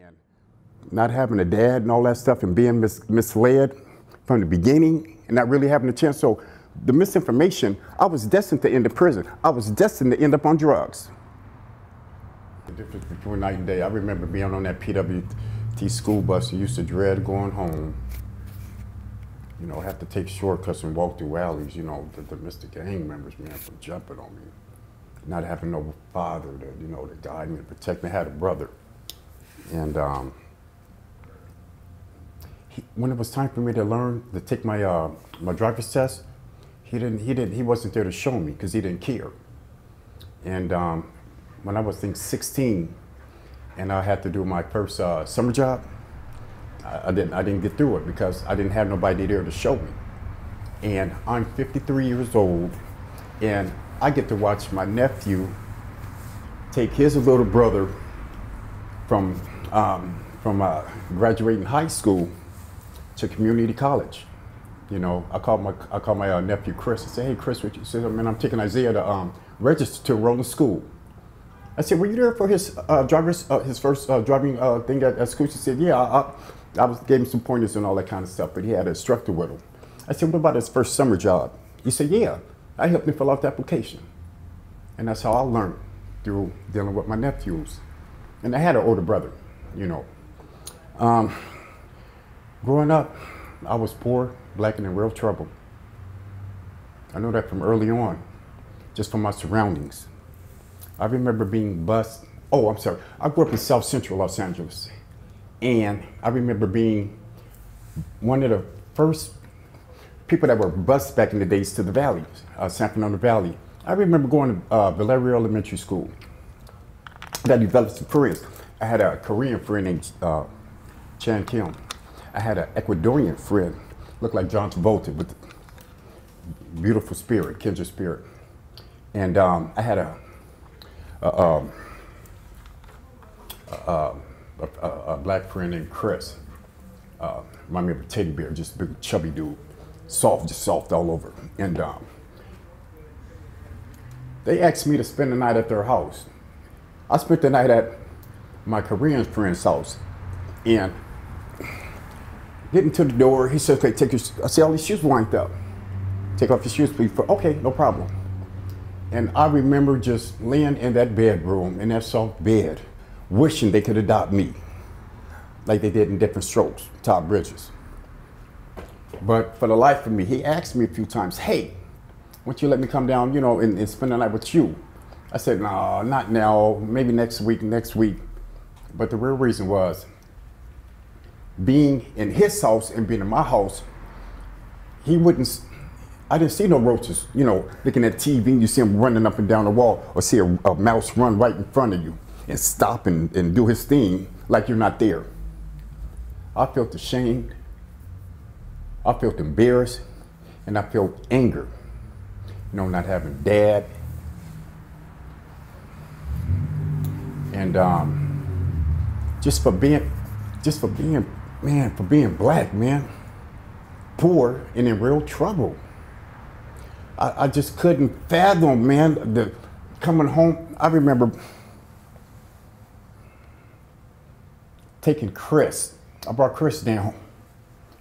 And not having a dad and all that stuff and being mis- misled from the beginning and not really having a chance. So the misinformation, I was destined to end in prison. I was destined to end up on drugs. The difference between night and day. I remember being on that PWT school bus and used to dread going home. You know, have to take shortcuts and walk through alleys, you know, the, the gang members, man, jumping on me. Not having no father to, you know, to guide me, to protect me. I had a brother. And um, he, when it was time for me to learn to take my uh, my driver's test, he didn't he didn't he wasn't there to show me because he didn't care. And um, when I was I think 16, and I had to do my first uh, summer job, I, I, didn't I didn't get through it because I didn't have nobody there to show me. And I'm 53 years old, and I get to watch my nephew take his little brother from um, from uh, graduating high school to community college. You know, I called my I called my uh, nephew Chris. and said, "Hey, Chris, what you said? Man, I'm taking Isaiah to um, register to enroll in school." I said, "Were you there for his uh, driver's uh, his first uh, driving uh, thing at, at, school?" She said, "Yeah, I, I, I, was gave him some pointers and all that kind of stuff, but he had an instructor with him." I said, "What about his first summer job?" He said, "Yeah, I helped him fill out the application," and that's how I learned through dealing with my nephews. And I had an older brother, you know. Um, growing up, I was poor, black, and in real trouble. I know that from early on, just from my surroundings. I remember being bused. Oh, I'm sorry. I grew up in South Central Los Angeles. And I remember being one of the first people that were bused back in the days to the valley, uh, San Fernando Valley. I remember going to uh, Valerio Elementary School. That developed some careers. I had a Korean friend named uh, Chan Kim. I had an Ecuadorian friend, looked like John Travolta with beautiful spirit, kindred spirit. And um, I had a, a, um, a, a, black friend named Chris. Uh, remind me of a teddy bear, just a big chubby dude, soft, just soft all over. And um, they asked me to spend the night at their house. I spent the night at my Korean friend's house. And getting to the door, he said, okay, take your, I see all these shoes wind up. Take off your shoes, please. Okay, no problem. And I remember just laying in that bedroom, in that soft bed, wishing they could adopt me, like they did in different strokes, Todd Bridges. But for the life of me, he asked me a few times, hey, won't you let me come down, you know, and, and spend the night with you? I said, no, not now, maybe next week, next week. But the real reason was being in his house and being in my house, he wouldn't, I didn't see no roaches, you know, looking at TV, you see him running up and down the wall, or see a, a mouse run right in front of you and stop and, and do his thing like you're not there. I felt ashamed, I felt embarrassed, and I felt anger. You know, not having dad. And um, just for being, just for being man, for being black, man, poor and in real trouble. I, I just couldn't fathom, man, the coming home. I remember taking Chris. I brought Chris down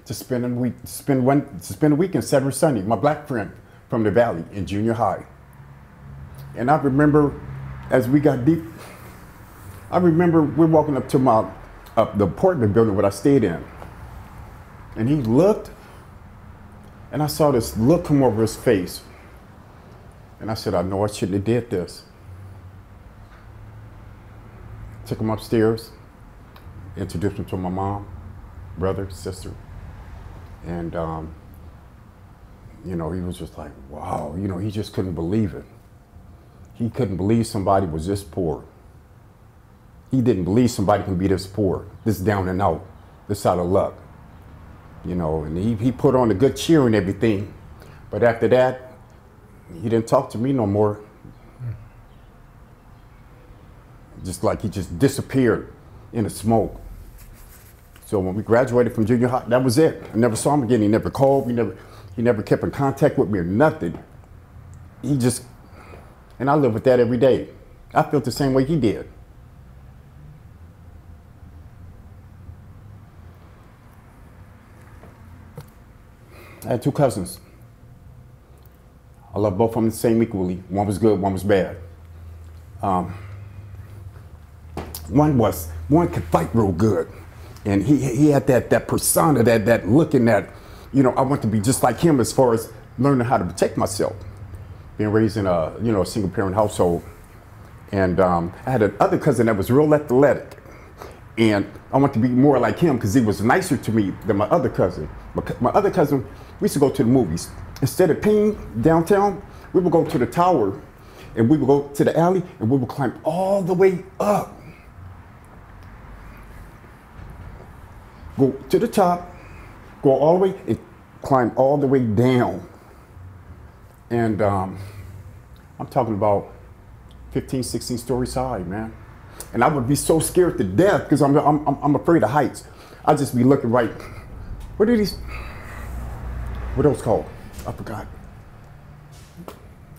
to spend a week, spend one, to spend a week in Saturday Sunday. My black friend from the valley in junior high. And I remember as we got deep, I remember we're walking up to my up the apartment building where I stayed in. And he looked, and I saw this look come over his face. And I said, I know I shouldn't have did this. Took him upstairs, introduced him to my mom, brother, sister. And, um, you know, he was just like, wow, you know, he just couldn't believe it. He couldn't believe somebody was this poor he didn't believe somebody can be this poor, this down and out, this out of luck. You know, and he, he put on a good cheer and everything. But after that, he didn't talk to me no more. Just like he just disappeared in the smoke. So when we graduated from junior high, that was it. I never saw him again. He never called me, never, he never kept in contact with me or nothing. He just, and I live with that every day. I felt the same way he did. I had two cousins. I love both of them the same equally. One was good, one was bad. Um, one was one could fight real good, and he he had that that persona, that that look, and that you know I want to be just like him as far as learning how to protect myself. Being raised in a you know a single parent household, and um, I had another cousin that was real athletic, and I want to be more like him because he was nicer to me than my other cousin. My, my other cousin, we used to go to the movies. Instead of peeing downtown, we would go to the tower, and we would go to the alley, and we would climb all the way up go to the top, go all the way, and climb all the way down. And um, I'm talking about 15, 16 stories high, man. And I would be so scared to death because I'm, I'm, I'm afraid of heights. I'd just be looking right. What are these? What else called? I forgot.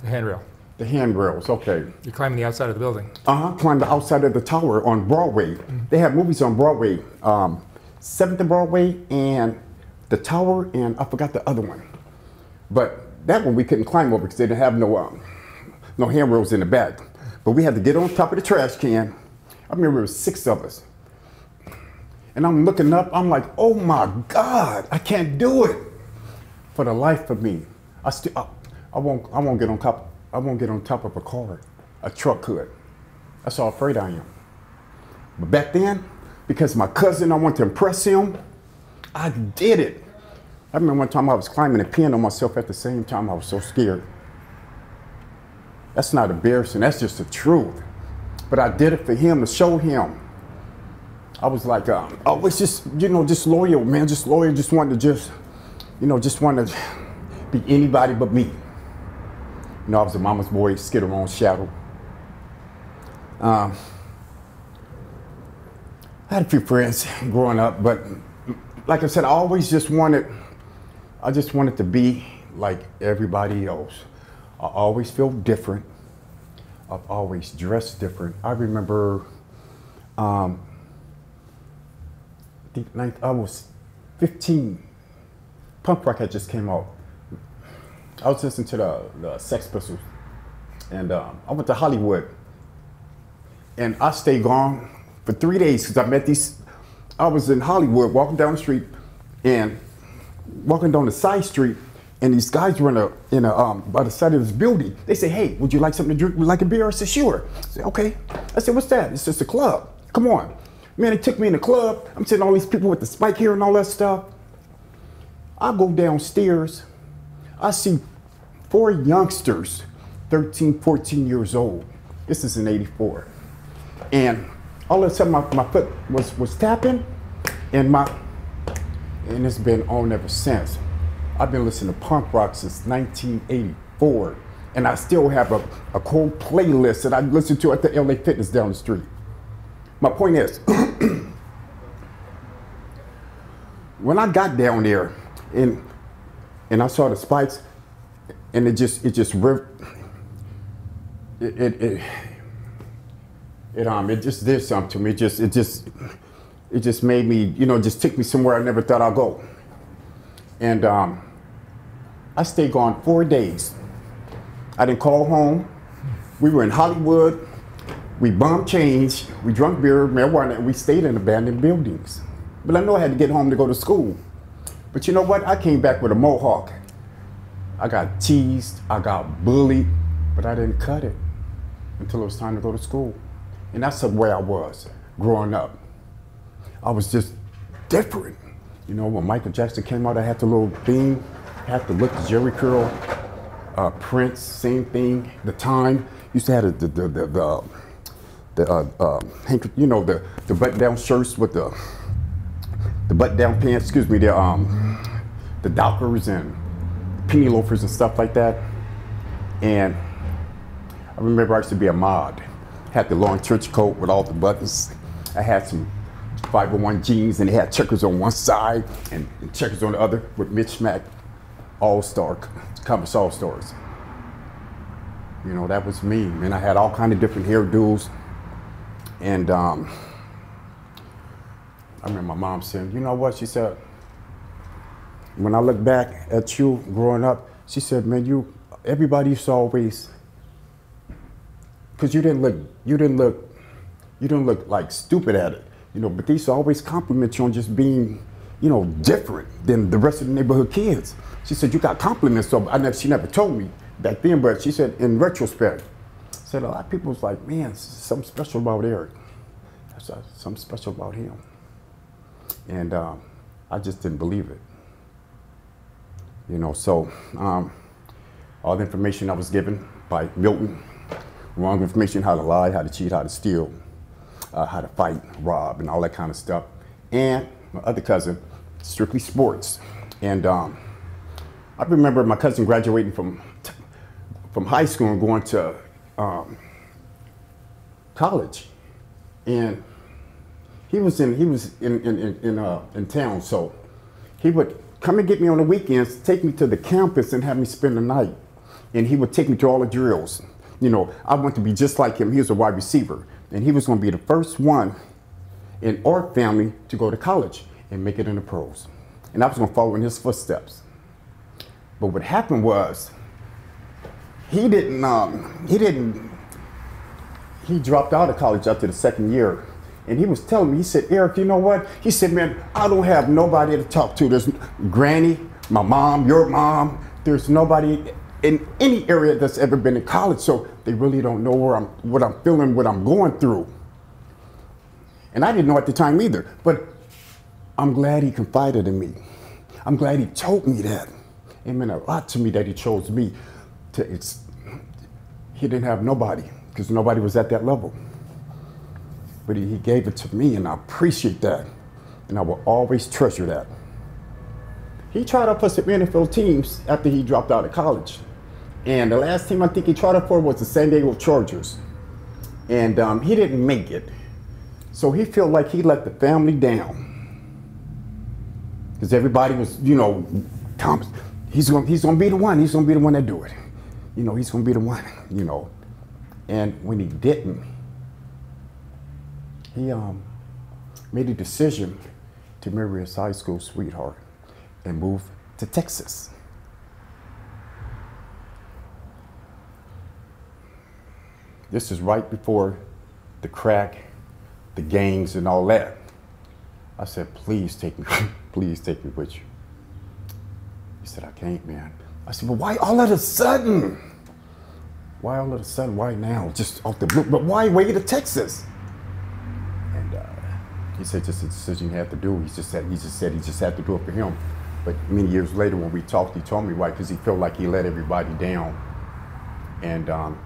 The handrail. The handrails, okay. You're climbing the outside of the building. Uh huh. Climb the outside of the tower on Broadway. Mm-hmm. They have movies on Broadway. Um, Seventh and Broadway and the Tower, and I forgot the other one. But that one we couldn't climb over because they didn't have no um, no handrails in the back. But we had to get on top of the trash can. I remember there was six of us. And I'm looking up, I'm like, oh my God, I can't do it. For the life of me. I still I, I won't I won't get on top I won't get on top of a car. A truck could. That's how afraid I am. But back then, because my cousin, I want to impress him. I did it. I remember one time I was climbing and peeing on myself at the same time. I was so scared. That's not embarrassing, that's just the truth. But I did it for him to show him. I was like, um, oh, it's just, you know, just loyal, man, just loyal, just wanted to just, you know, just want to be anybody but me. You know, I was a mama's boy, my own shadow. Um, I had a few friends growing up, but like I said, I always just wanted, I just wanted to be like everybody else. I always feel different. I've always dressed different. I remember, um, I was 15. Punk rock had just came out. I was listening to the, the Sex Pistols, and um, I went to Hollywood, and I stayed gone for three days because I met these. I was in Hollywood walking down the street and walking down the side street, and these guys were in a in a um, by the side of this building. They say, "Hey, would you like something to drink? Would you like a beer?" I said, "Sure." I said, "Okay." I said, "What's that?" It's just a club. Come on, man. They took me in the club. I'm seeing all these people with the spike hair and all that stuff. I go downstairs. I see four youngsters, 13, 14 years old. This is in '84, and all of a sudden my, my foot was, was tapping and my and it's been on ever since. I've been listening to punk rock since 1984 and I still have a, a cool playlist that I listen to at the LA Fitness down the street. My point is, when I got down there and and I saw the spikes and it just it just ripped it, it, it it um it just did something to me. It just it just it just made me you know just took me somewhere I never thought I'd go. And um, I stayed gone four days. I didn't call home. We were in Hollywood. We bumped change. We drunk beer, marijuana, and we stayed in abandoned buildings. But I know I had to get home to go to school. But you know what? I came back with a mohawk. I got teased. I got bullied, but I didn't cut it until it was time to go to school. And that's the way I was growing up. I was just different. You know, when Michael Jackson came out, I had the little thing, had to look the Jheri curl. Uh, Prince, same thing. The time used to have the the the, the, the uh, uh, you know the the button down shirts with the the butt down pants. Excuse me, the um the Dockers and penny loafers and stuff like that. And I remember I used to be a mod had the long trench coat with all the buttons. I had some 501 jeans and they had checkers on one side and, checkers on the other with Mitch Mack All-Star, Converse All-Stars. You know, that was me. And I had all kind of different hairdos. And um, I remember my mom saying, you know what? She said, when I look back at you growing up, she said, man, you, everybody used to always, because you didn't look, you didn't look, you didn't look like stupid at it, you know, but they used to always compliment you on just being, you know, different than the rest of the neighborhood kids. She said, you got compliments, so I never, she never told me back then, but she said, in retrospect, said a lot of people was like, man, something special about Eric. Something special about him. And um, I just didn't believe it. You know, so um, all the information I was given by Milton, wrong information, how to lie, how to cheat, how to steal, uh, how to fight, rob, and all that kind of stuff. And my other cousin, strictly sports. And um, I remember my cousin graduating from from high school and going to um, college, and he was in he was in in in, in, uh, in town, so he would come and get me on the weekends, take me to the campus, and have me spend the night, and he would take me to all the drills. You know, I want to be just like him. He was a wide receiver, and he was going to be the first one in our family to go to college and make it in the pros, and I was going to follow in his footsteps. But what happened was he didn't um, he didn't he dropped out of college after the second year and he was telling me he said eric you know what? He said man i don't have nobody to talk to. There's granny my mom your mom. There's nobody in any area that's ever been in college so they really don't know where i'm what i'm feeling what i'm going through. And i didn't know at the time either but i'm glad he confided in me. I'm glad he told me that. It meant a lot to me that he chose me to it's he didn't have nobody because nobody was at that level. But he, gave it to me, and I appreciate that. And I will always treasure that. He tried out for some NFL teams after he dropped out of college. And the last team I think he tried out for was the San Diego Chargers. And um, he didn't make it. So he felt like he let the family down. Because everybody was, you know, Thomas, he's gonna, he's gonna be the one. He's to be the one that do it. You know, he's going to be the one, you know. And when he didn't, he um, made a decision to marry his high school sweetheart and move to Texas. This is right before the crack, the gangs, and all that. I said, please take me, please take me with you. He said, I can't, man. I said, but why all of a sudden? Why all of a sudden? Why now? Just off the blue. But why way to Texas? He said, just a decision he had to do. He just said, he just said he just had to do it for him. But many years later, when we talked, he told me why, because he felt like he let everybody down. And um,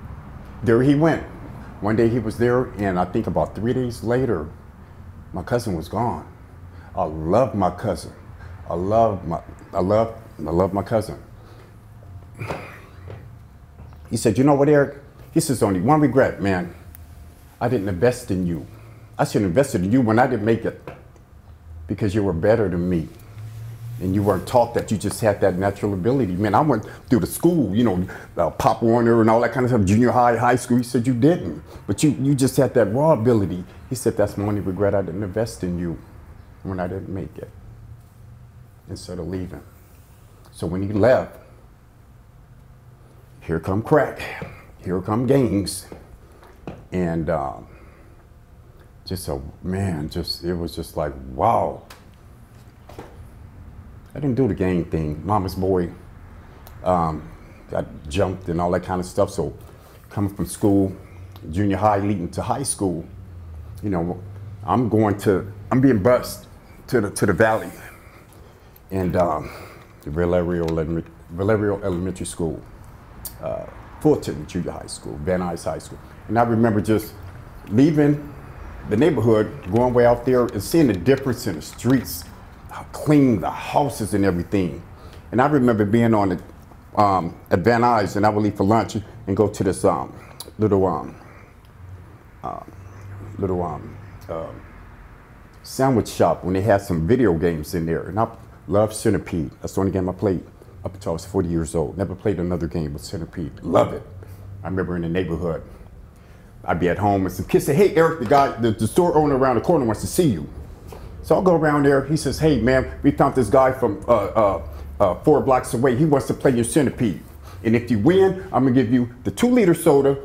there he went. One day he was there, and I think about three days later, my cousin was gone. I love my cousin. I love my, I love, I love my cousin. He said, You know what, Eric? He says, Only one regret, man. I didn't invest in you. I should have invested in you when I didn't make it because you were better than me. And you weren't taught that you just had that natural ability. Man, I went through the school, you know, uh, Pop Warner and all that kind of stuff, junior high, high school. He said you didn't, but you, you just had that raw ability. He said, That's my only regret. I didn't invest in you when I didn't make it instead of leaving. So when he left, here come crack, here come gangs, and um, just a man, just it was just like wow. I didn't do the gang thing, mama's boy. Um, got jumped and all that kind of stuff. So coming from school, junior high leading to high school, you know, I'm going to, I'm being bused to the to the valley, and um, Valerio, Valerio Elementary School uh, Fulton Junior High School, Van Nuys High School. And I remember just leaving the neighborhood, going way out there and seeing the difference in the streets, how clean the houses and everything. And I remember being on the, um, at Van Nuys and I would leave for lunch and go to this um, little, um, uh, little um, uh, sandwich shop when they had some video games in there. And I loved Centipede. That's the only game I played up until I was 40 years old. Never played another game but Centipede. Love it. I remember in the neighborhood, I'd be at home and some kids say, hey, Eric, the guy, the, the store owner around the corner wants to see you. So I'll go around there. He says, hey, man, we found this guy from uh, uh, uh, four blocks away. He wants to play your centipede. And if you win, I'm gonna give you the two liter soda,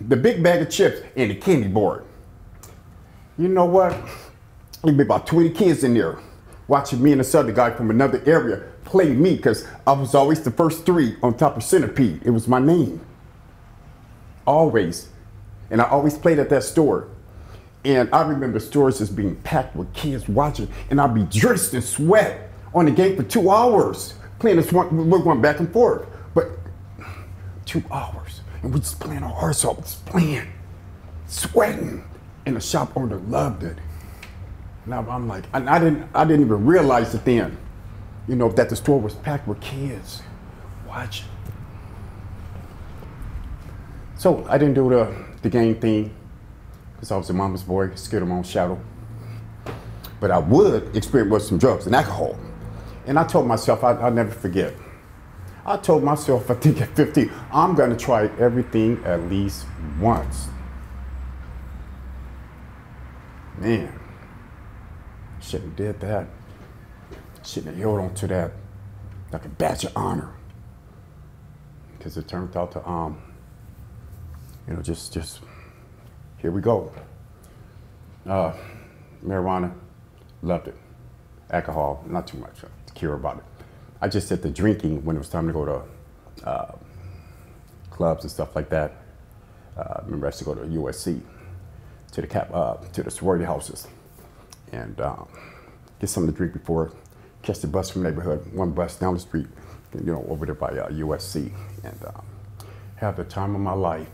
the big bag of chips, and the candy board. You know what? There'd be about 20 kids in there watching me and this other guy from another area play me because I was always the first three on top of centipede. It was my name. Always. And I always played at that store. And I remember stores just being packed with kids watching, and I'd be drenched in sweat on the game for two hours, playing this one, we're going back and forth. But two hours, and we're just playing our hearts off, just playing, sweating. And the shop owner loved it. Now I'm like, and I didn't, I didn't even realize it then, you know, that the store was packed with kids watching. So I didn't do the, the game thing because I was a mama's boy, scared of my own shadow. But I would experiment with some drugs and alcohol. And I told myself I, I'll never forget. I told myself, I think at 15, I'm gonna try everything at least once. Man, shouldn't have did that. Shouldn't have held on to that like a badge of honor. Because it turned out to, um, you know, just, just, here we go. Uh, marijuana, loved it. Alcohol, not too much to care about it. I just did the drinking when it was time to go to uh, clubs and stuff like that. Uh, remember, I used to go to USC, to the cap, uh, to the sorority houses, and um, get something to drink before catch the bus from neighborhood, one bus down the street, you know, over there by USC, uh, and um, have the time of my life.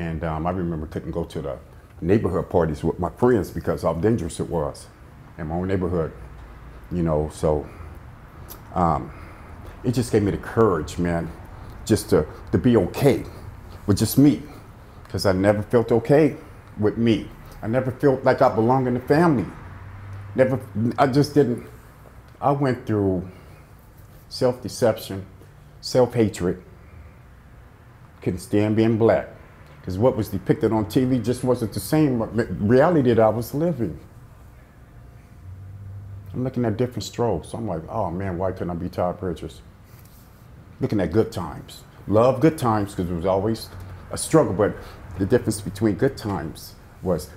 And um, I remember couldn't go to the neighborhood parties with my friends because how dangerous it was in my own neighborhood, you know. So um, it just gave me the courage, man, just to, to be okay with just me because I never felt okay with me. I never felt like I belonged in the family. Never, I just didn't. I went through self deception, self hatred, couldn't stand being black because what was depicted on TV just wasn't the same reality that I was living. I'm looking at different strokes. I'm like, oh man, why couldn't I be Todd Bridges? Looking at good times. Love good times because it was always a struggle, but the difference between good times was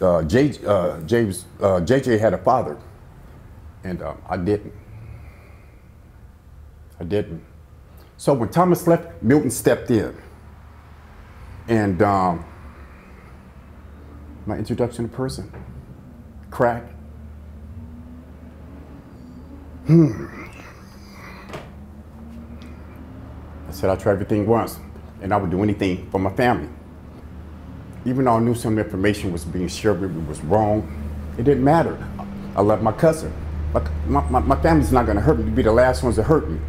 uh, J, uh, James, uh, JJ had a father, and um, I didn't. I didn't. So when Thomas left, Milton stepped in. And um, my introduction to person, crack. Hmm. I said I'd try everything once, and I would do anything for my family. Even though I knew some information was being shared with me was wrong, it didn't matter. I love my cousin. My, my, my family's not gonna hurt me to be the last ones to hurt me.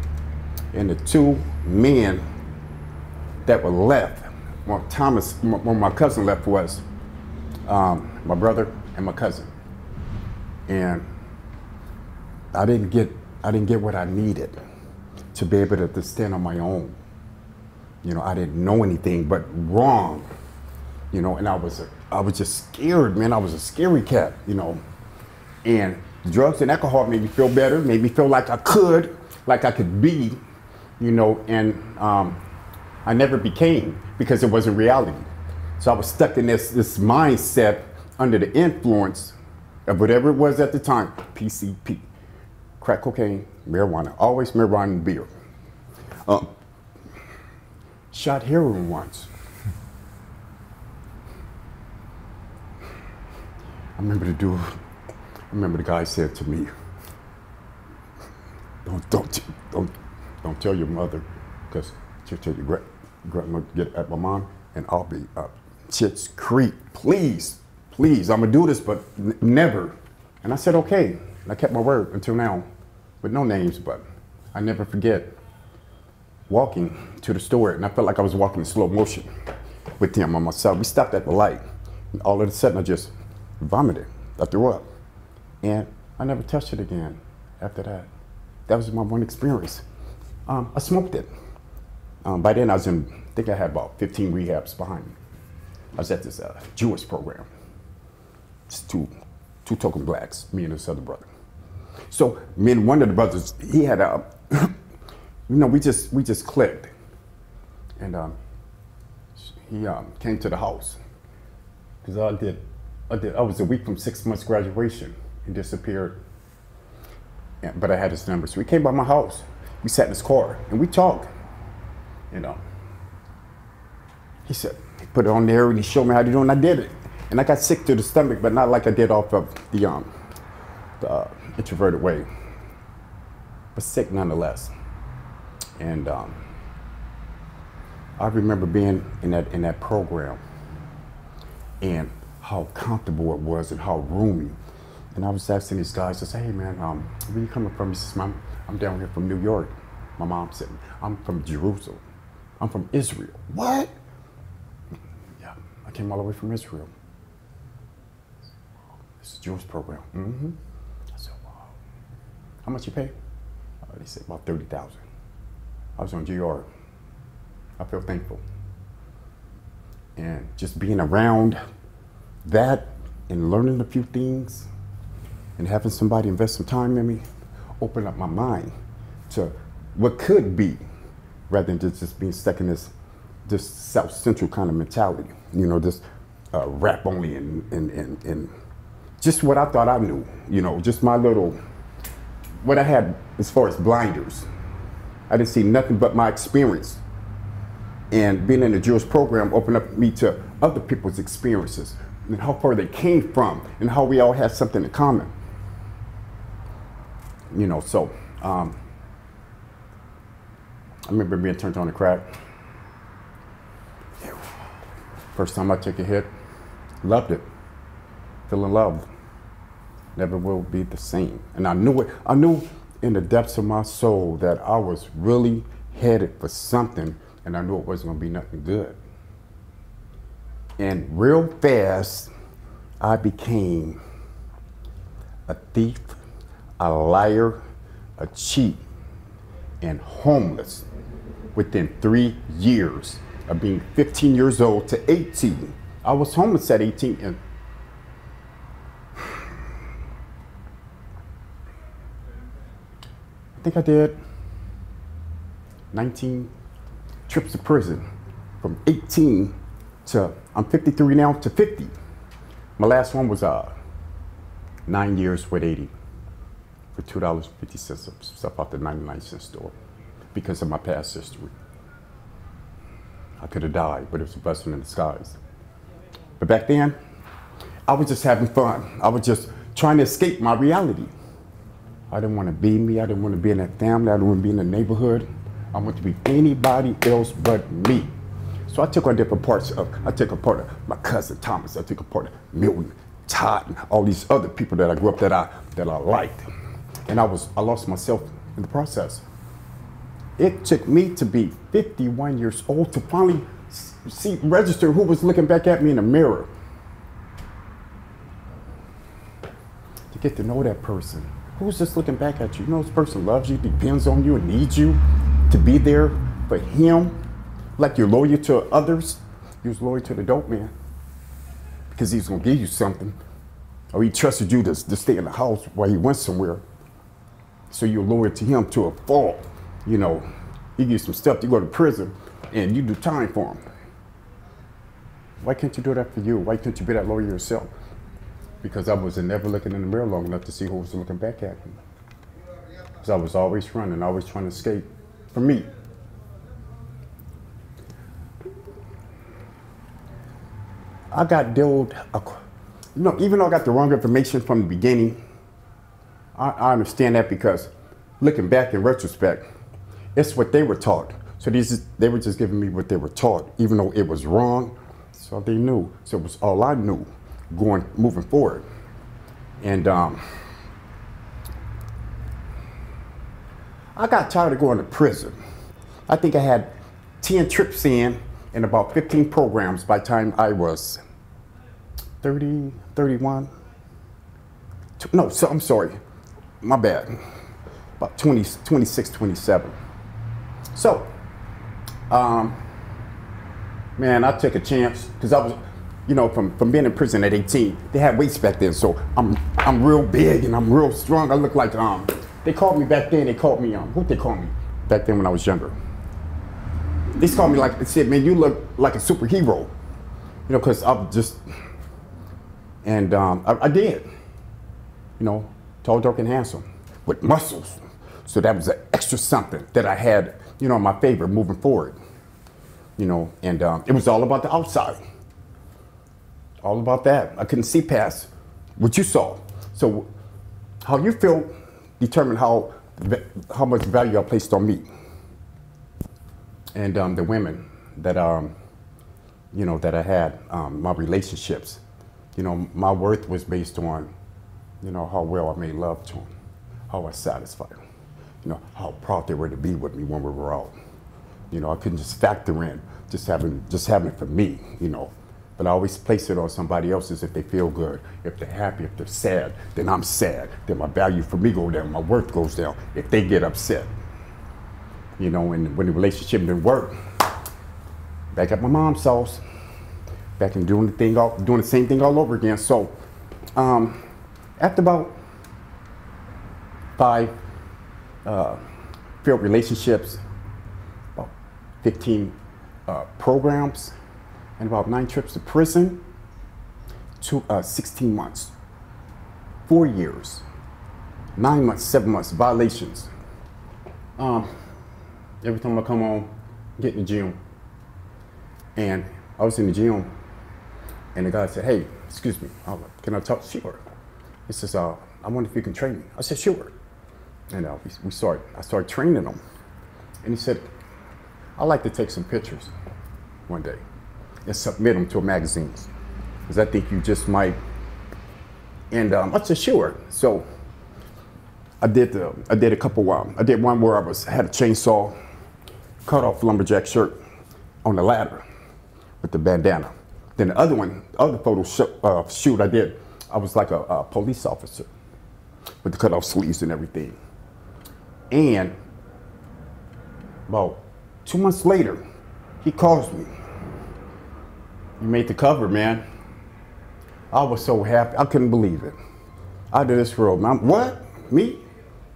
And the two men that were left well, Thomas, when my cousin left was um, my brother and my cousin, and I didn't get I didn't get what I needed to be able to, to stand on my own. You know, I didn't know anything but wrong. You know, and I was I was just scared, man. I was a scary cat. You know, and drugs and alcohol made me feel better, made me feel like I could, like I could be. You know, and um, I never became because it wasn't reality. So I was stuck in this, this mindset under the influence of whatever it was at the time PCP, crack cocaine, marijuana, always marijuana and beer. Uh, shot heroin once. I remember the dude, I remember the guy said to me, don't, don't, don't, don't tell your mother, because she'll tell your grandma get at my mom, and I'll be up. Schitt's Creek, please, please, I'm gonna do this, but never. And I said, okay. And I kept my word until now, with no names, but I never forget walking to the store, and I felt like I was walking in slow motion with him on my side. We stopped at the light, and all of a sudden I just vomited. I threw up, and I never touched it again after that. That was my one experience. Um, I smoked it. Um, by then, I was in, I think I had about 15 rehabs behind me. I was at this uh, Jewish program. It's two, two token blacks, me and this other brother. So me and one of the brothers, he had a, you know, we just we just clicked, and um, he um, came to the house because I did, I did, I was a week from six months graduation and disappeared. And, but I had his number, so he came by my house. We sat in his car and we talked. You know, he said he put it on there and he showed me how to do it, and I did it. And I got sick to the stomach, but not like I did off of the um, the uh, introverted way, but sick nonetheless. And um, I remember being in that in that program and how comfortable it was and how roomy. And I was asking these guys, I said, hey man, um, where you coming from? He says, I'm down here from New York. My mom said, I'm from Jerusalem. I'm from Israel. What? Yeah, I came all the way from Israel. It's a Jewish program. Mm-hmm. I said, wow. How much you pay? Uh, they said about 30000 I was on GR. I feel thankful. And just being around that and learning a few things and having somebody invest some time in me opened up my mind to what could be rather than just, just being stuck in this this South Central kind of mentality. You know, this uh, rap only and, and, and, and just what I thought I knew. You know, just my little, what I had as far as blinders. I didn't see nothing but my experience. And being in the Jewish program opened up me to other people's experiences and how far they came from and how we all had something in common. You know, so um, I remember being turned on to crack. First time I took a hit, loved it. Fell in love. Never will be the same. And I knew it. I knew in the depths of my soul that I was really headed for something and I knew it wasn't going to be nothing good. And real fast, I became a thief, a liar, a cheat, and homeless within three years of being 15 years old to 18. I was homeless at 18 and I think I did 19 trips to prison from 18 to I'm 53 now to 50. My last one was uh, nine years with 80 for two dollars fifty cents of stuff out the 99 cent store because of my past history. I could have died, but it was a blessing in disguise. But back then, I was just having fun. I was just trying to escape my reality. I didn't want to be me. I didn't want to be in that family. I didn't want to be in the neighborhood. I want to be anybody else but me. So I took on different parts of, I took a part of my cousin Thomas. I took a part of Milton, Todd, and all these other people that I grew up that I, that I liked. And I was, I lost myself in the process. It took me to be 51 years old to finally see, register who was looking back at me in the mirror. To get to know that person. Who's just looking back at you? You know, this person loves you, depends on you, and needs you to be there for him. Like you're loyal to others. He was loyal to the dope man because he's to give you something. Or he trusted you to, to stay in the house while he went somewhere. So you're loyal to him to a fault you know, you gives some stuff to go to prison and you do time for them. Why can't you do that for you? Why can't you be that lawyer yourself? Because I was never looking in the mirror long enough to see who was looking back at me. Because I was always running, always trying to escape from me. I got dealt, you know, even though I got the wrong information from the beginning, I, I understand that because looking back in retrospect, it's what they were taught. So these, they were just giving me what they were taught, even though it was wrong. So they knew. So it was all I knew going, moving forward. And um, I got tired of going to prison. I think I had 10 trips in and about 15 programs by the time I was 30, 31. No, so, I'm sorry. My bad. About 20, 26, 27. So, um, man, I took a chance because I was, you know, from, from being in prison at 18, they had weights back then. So I'm I'm real big and I'm real strong. I look like um. They called me back then. They called me um. What they call me back then when I was younger? They called me like they said, man, you look like a superhero. You know, cause I'm just. And um, I, I did. You know, tall, dark, and handsome with muscles. So that was an extra something that I had, you know, in my favor moving forward. You know, and um, it was all about the outside. All about that. I couldn't see past what you saw. So how you feel determined how how much value I placed on me. And um, the women that um, you know that I had, um, my relationships. You know, my worth was based on, you know, how well I made love to them, how I satisfied them, you know, how proud they were to be with me when we were out. You know, I couldn't just factor in just having just having it for me, you know. But I always place it on somebody else's if they feel good, if they're happy, if they're sad, then I'm sad. Then my value for me goes down, my worth goes down if they get upset. You know, and when the relationship didn't work, back at my mom's house, back and doing the thing all doing the same thing all over again. So um, after about five uh, relationships, about 15 uh, programs, and about nine trips to prison, two, uh, 16 months, four years, nine months, seven months, violations. Um, every time I come home, get in the gym, and I was in the gym, and the guy said, "Hey, excuse me, like, can I talk to you?" He says, uh, "I wonder if you can train me." I said, "Sure." And uh, we, we started. I started training him, and he said, "I'd like to take some pictures one day and submit them to a magazine, because I think you just might." And um, I said, "Sure." So I did the I did a couple. Um, I did one where I was had a chainsaw, cut off lumberjack shirt on the ladder with the bandana. Then the other one, the other photo sh- uh, shoot I did, I was like a, a police officer with the cut off sleeves and everything. And about two months later, he calls me. You made the cover, man. I was so happy. I couldn't believe it. Out of this world, man. What? Me?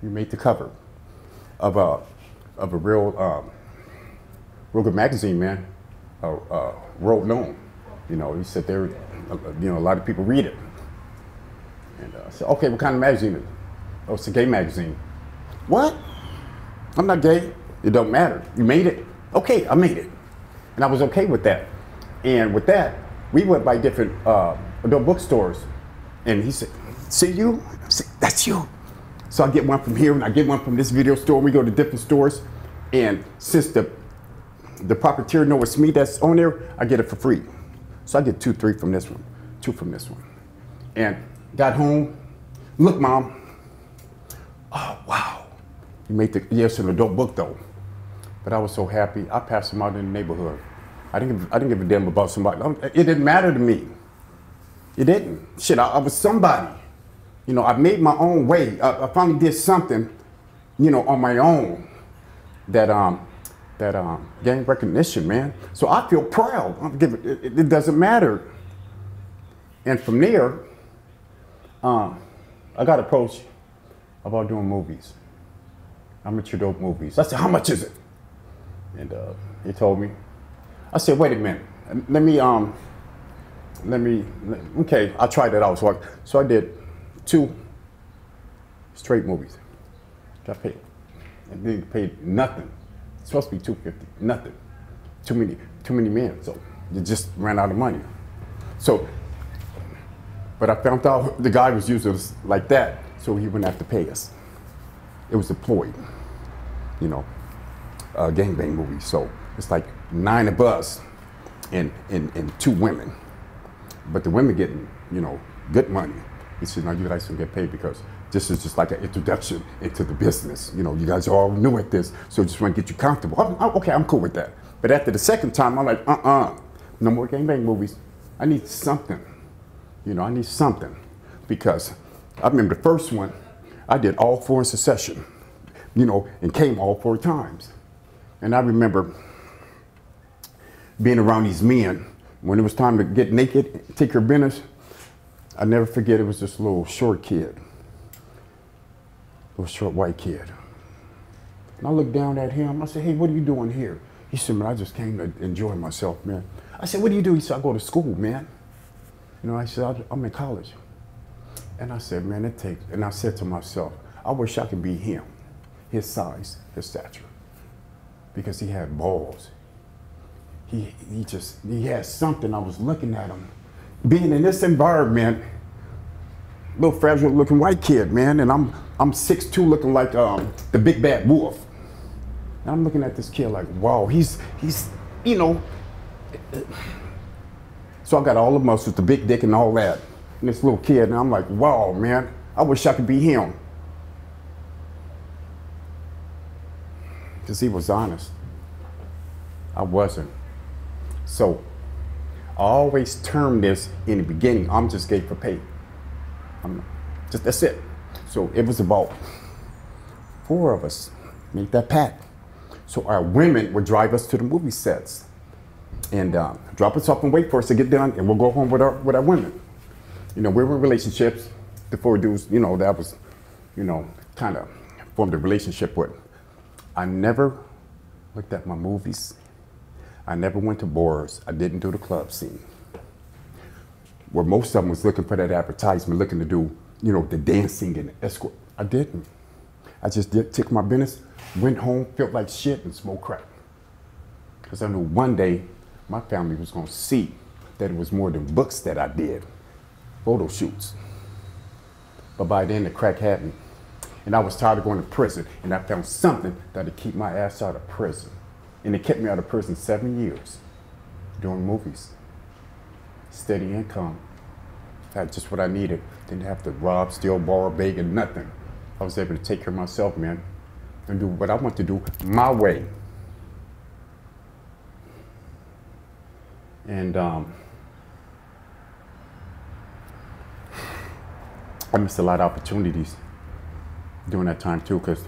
You made the cover of a of a real um, real good magazine, man. Uh, uh, World known. You know, he said there, you know, a lot of people read it. And uh, I said, okay, what kind of magazine is it? Oh, it's a gay magazine. What? I'm not gay. It don't matter. You made it. Okay, I made it. And I was okay with that. And with that, we went by different uh, adult bookstores. And he said, see you? I said, that's you. So I get one from here and I get one from this video store. We go to different stores. And since the the proprietor knows it's me that's on there, I get it for free. So I get two, three from this one, two from this one. And got home, look, mom. Oh, wow. You made the, yes, an adult book though. But I was so happy. I passed them out in the neighborhood. I didn't give, I didn't give a damn about somebody. It didn't matter to me. It didn't. Shit, I, I was somebody. You know, I made my own way. I, I finally did something, you know, on my own that um, that um, gained recognition, man. So I feel proud. I'm giving, it, it doesn't matter. And from there, um, I got approached about doing movies, amateur dope movies. I said, how much is it? And uh, he told me. I said, wait a minute. Let me, um, let me, let, okay, I tried it out. So I, so I did two straight movies. Got paid. And then paid nothing supposed to be 250, nothing. Too many, too many men, so you just ran out of money. So, but I found out the guy was using us like that, so he wouldn't have to pay us. It was deployed, you know, a gangbang movie. So it's like nine of us and, and, and two women. But the women getting, you know, good money. He said, now you guys can get paid because this is just like an introduction into the business. You know, you guys are all new at this, so just want to get you comfortable. I'm, I'm, okay, I'm cool with that. But after the second time, I'm like, uh-uh, no more gangbang movies. I need something. You know, I need something. Because I remember the first one, I did all four in succession, you know, and came all four times. And I remember being around these men when it was time to get naked, take your business. I never forget it was this little short kid, little short white kid. And I looked down at him. I said, "Hey, what are you doing here?" He said, "Man, I just came to enjoy myself, man." I said, "What do you do?" He said, "I go to school, man." You know, I said, "I- "I'm in college." And I said, "Man, it takes." And I said to myself, "I wish I could be him, his size, his stature, because he had balls. He he just he had something. I was looking at him, being in this environment." little fragile looking white kid, man, and I'm I'm 6'2 looking like um, the big bad wolf. And I'm looking at this kid like, wow, he's he's you know. So I got all the muscles, the big dick and all that. And this little kid, and I'm like, wow, man, I wish I could be him. Because he was honest. I wasn't. So I always term this in the beginning, I'm just gay for pay. I'm just that's it. So it was about four of us make that pact. So our women would drive us to the movie sets and um, drop us off and wait for us to get done, and we'll go home with our with our women. You know, we were relationships. The four dudes, you know, that was, you know, kind of formed a relationship with. I never looked at my movies. I never went to bars. I didn't do the club scene where most of them was looking for that advertisement, looking to do, you know, the dancing and the escort. I didn't. I just did took my business, went home, felt like shit, and smoked crack. Because I knew one day my family was gonna see that it was more than books that I did, photo shoots. But by then the crack had me. And I was tired of going to prison, and I found something that'd keep my ass out of prison. And it kept me out of prison seven years doing movies steady income. That's just what I needed. Didn't have to rob, steal, borrow, beg, and nothing. I was able to take care of myself, man, and do what I want to do my way. And um, I missed a lot of opportunities during that time too, because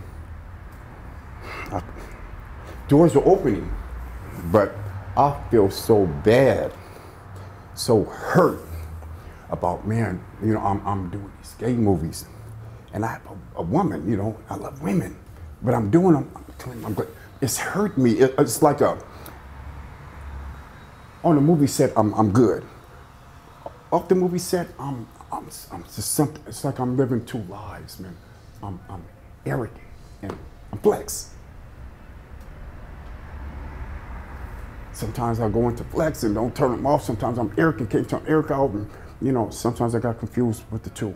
doors were opening, but I feel so bad so hurt about man, you know, I'm, I'm doing these gay movies, and I have a, woman, you know, I love women, but I'm doing them. I'm, I'm. It's hurt me. It, it's like a on the movie set, I'm I'm good. Off the movie set, I'm I'm, I'm just something. It's like I'm living two lives, man. I'm I'm arrogant and I'm flex. Sometimes I go into flex and don't turn them off. Sometimes I'm arrogant, can't turn Eric out. And, you know, sometimes I got confused with the two.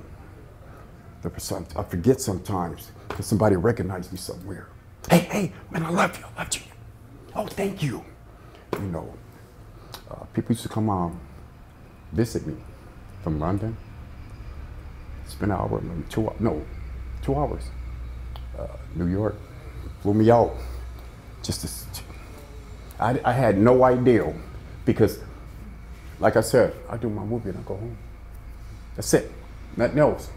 The percent, I forget sometimes because somebody recognized me somewhere. Hey, hey, man, I love you. I love you. Oh, thank you. You know, uh, people used to come um, visit me from London. Spend an hour, maybe two, no, two hours. Uh, New York, flew me out just to, I, I had no idea because, like I said, I do my movie and I go home. That's it. Nothing else.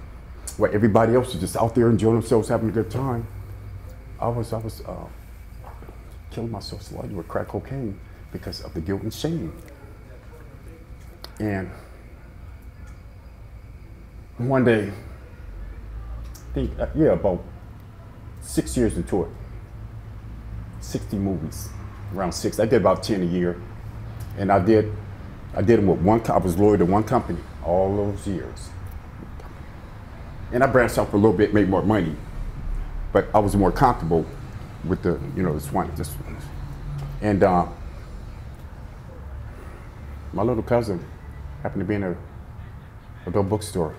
Where everybody else is just out there enjoying themselves, having a good time. I was, I was uh, killing myself slowly with crack cocaine because of the guilt and shame. And one day, I think, uh, yeah, about six years into it, 60 movies around six. I did about 10 a year. And I did, I did them with one, I was loyal to one company all those years. And I branched off a little bit, made more money. But I was more comfortable with the, you know, this one, this one. And uh, my little cousin happened to be in a adult bookstore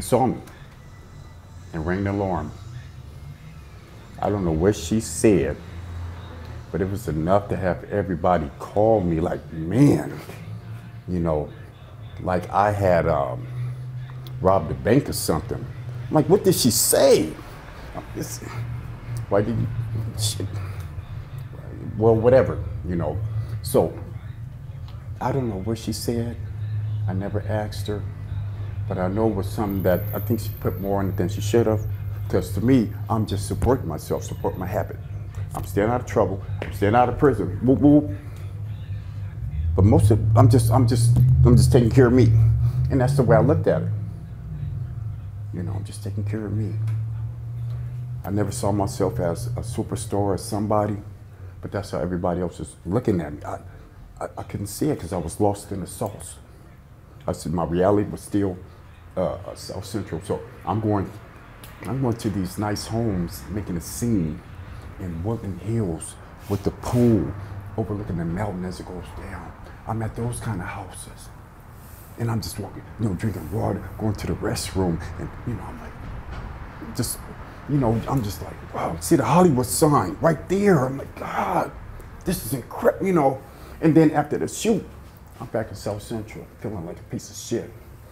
and saw me and rang the alarm. I don't know what she said, but it was enough to have everybody call me like, man, you know, like I had um, robbed a bank or something. I'm like, what did she say? Why did you? Well, whatever, you know. So I don't know what she said. I never asked her, but I know it was something that I think she put more on it than she should have. Because to me, I'm just supporting myself, support my habit. I'm staying out of trouble. I'm staying out of prison. Whoop, whoop. But most of I'm just I'm just I'm just taking care of me. And that's the way I looked at it. You know, I'm just taking care of me. I never saw myself as a superstar or somebody, but that's how everybody else is looking at me. I, I, I couldn't see it because I was lost in the sauce. I said my reality was still uh, South Central. So I'm going, I'm going to these nice homes, making a scene in Woodland Hills with the pool overlooking the mountain as it goes down. I'm at those kind of houses. And I'm just walking, you know, drinking water, going to the restroom, and you know, I'm like, just, you know, I'm just like, wow, see the Hollywood sign right there. I'm like, God, this is incredible, you know. And then after the shoot, I'm back in South Central, feeling like a piece of shit.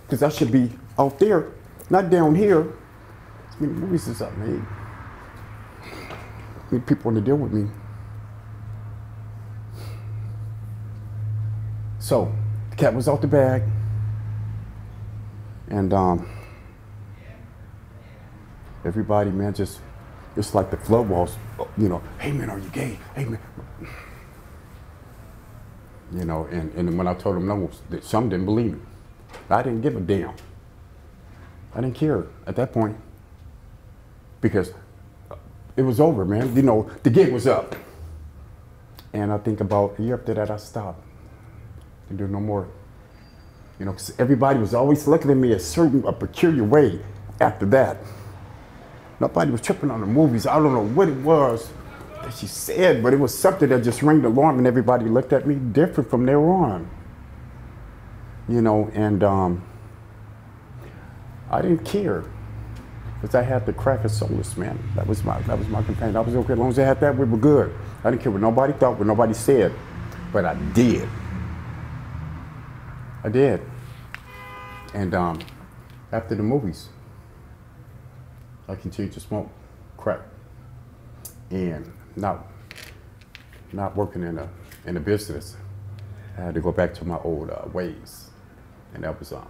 Because I should be out there, not down here. How many movies has I made? People want to deal with me? So, the cat was out the bag. And um, everybody, man, just, it's like the flood walls, you know, hey man, are you gay? Hey man. You know, and, and when I told them no, some didn't believe me. I didn't give a damn. I didn't care at that point because it was over, man. You know, the gig was up. And I think about a year after that, I stopped. Didn't do no more. You know, because everybody was always looking at me a certain, a peculiar way after that. Nobody was tripping on the movies. I don't know what it was that she said, but it was something that just rang the alarm and everybody looked at me different from there on you know, and um, I didn't care because I had the crack of solace, man. That was my that was my companion. I was okay as long as I had that. We were good. I didn't care what nobody thought, what nobody said, but I did. I did. And um, after the movies, I continued to smoke crack and not not working in a in a business. I had to go back to my old uh, ways and that was um,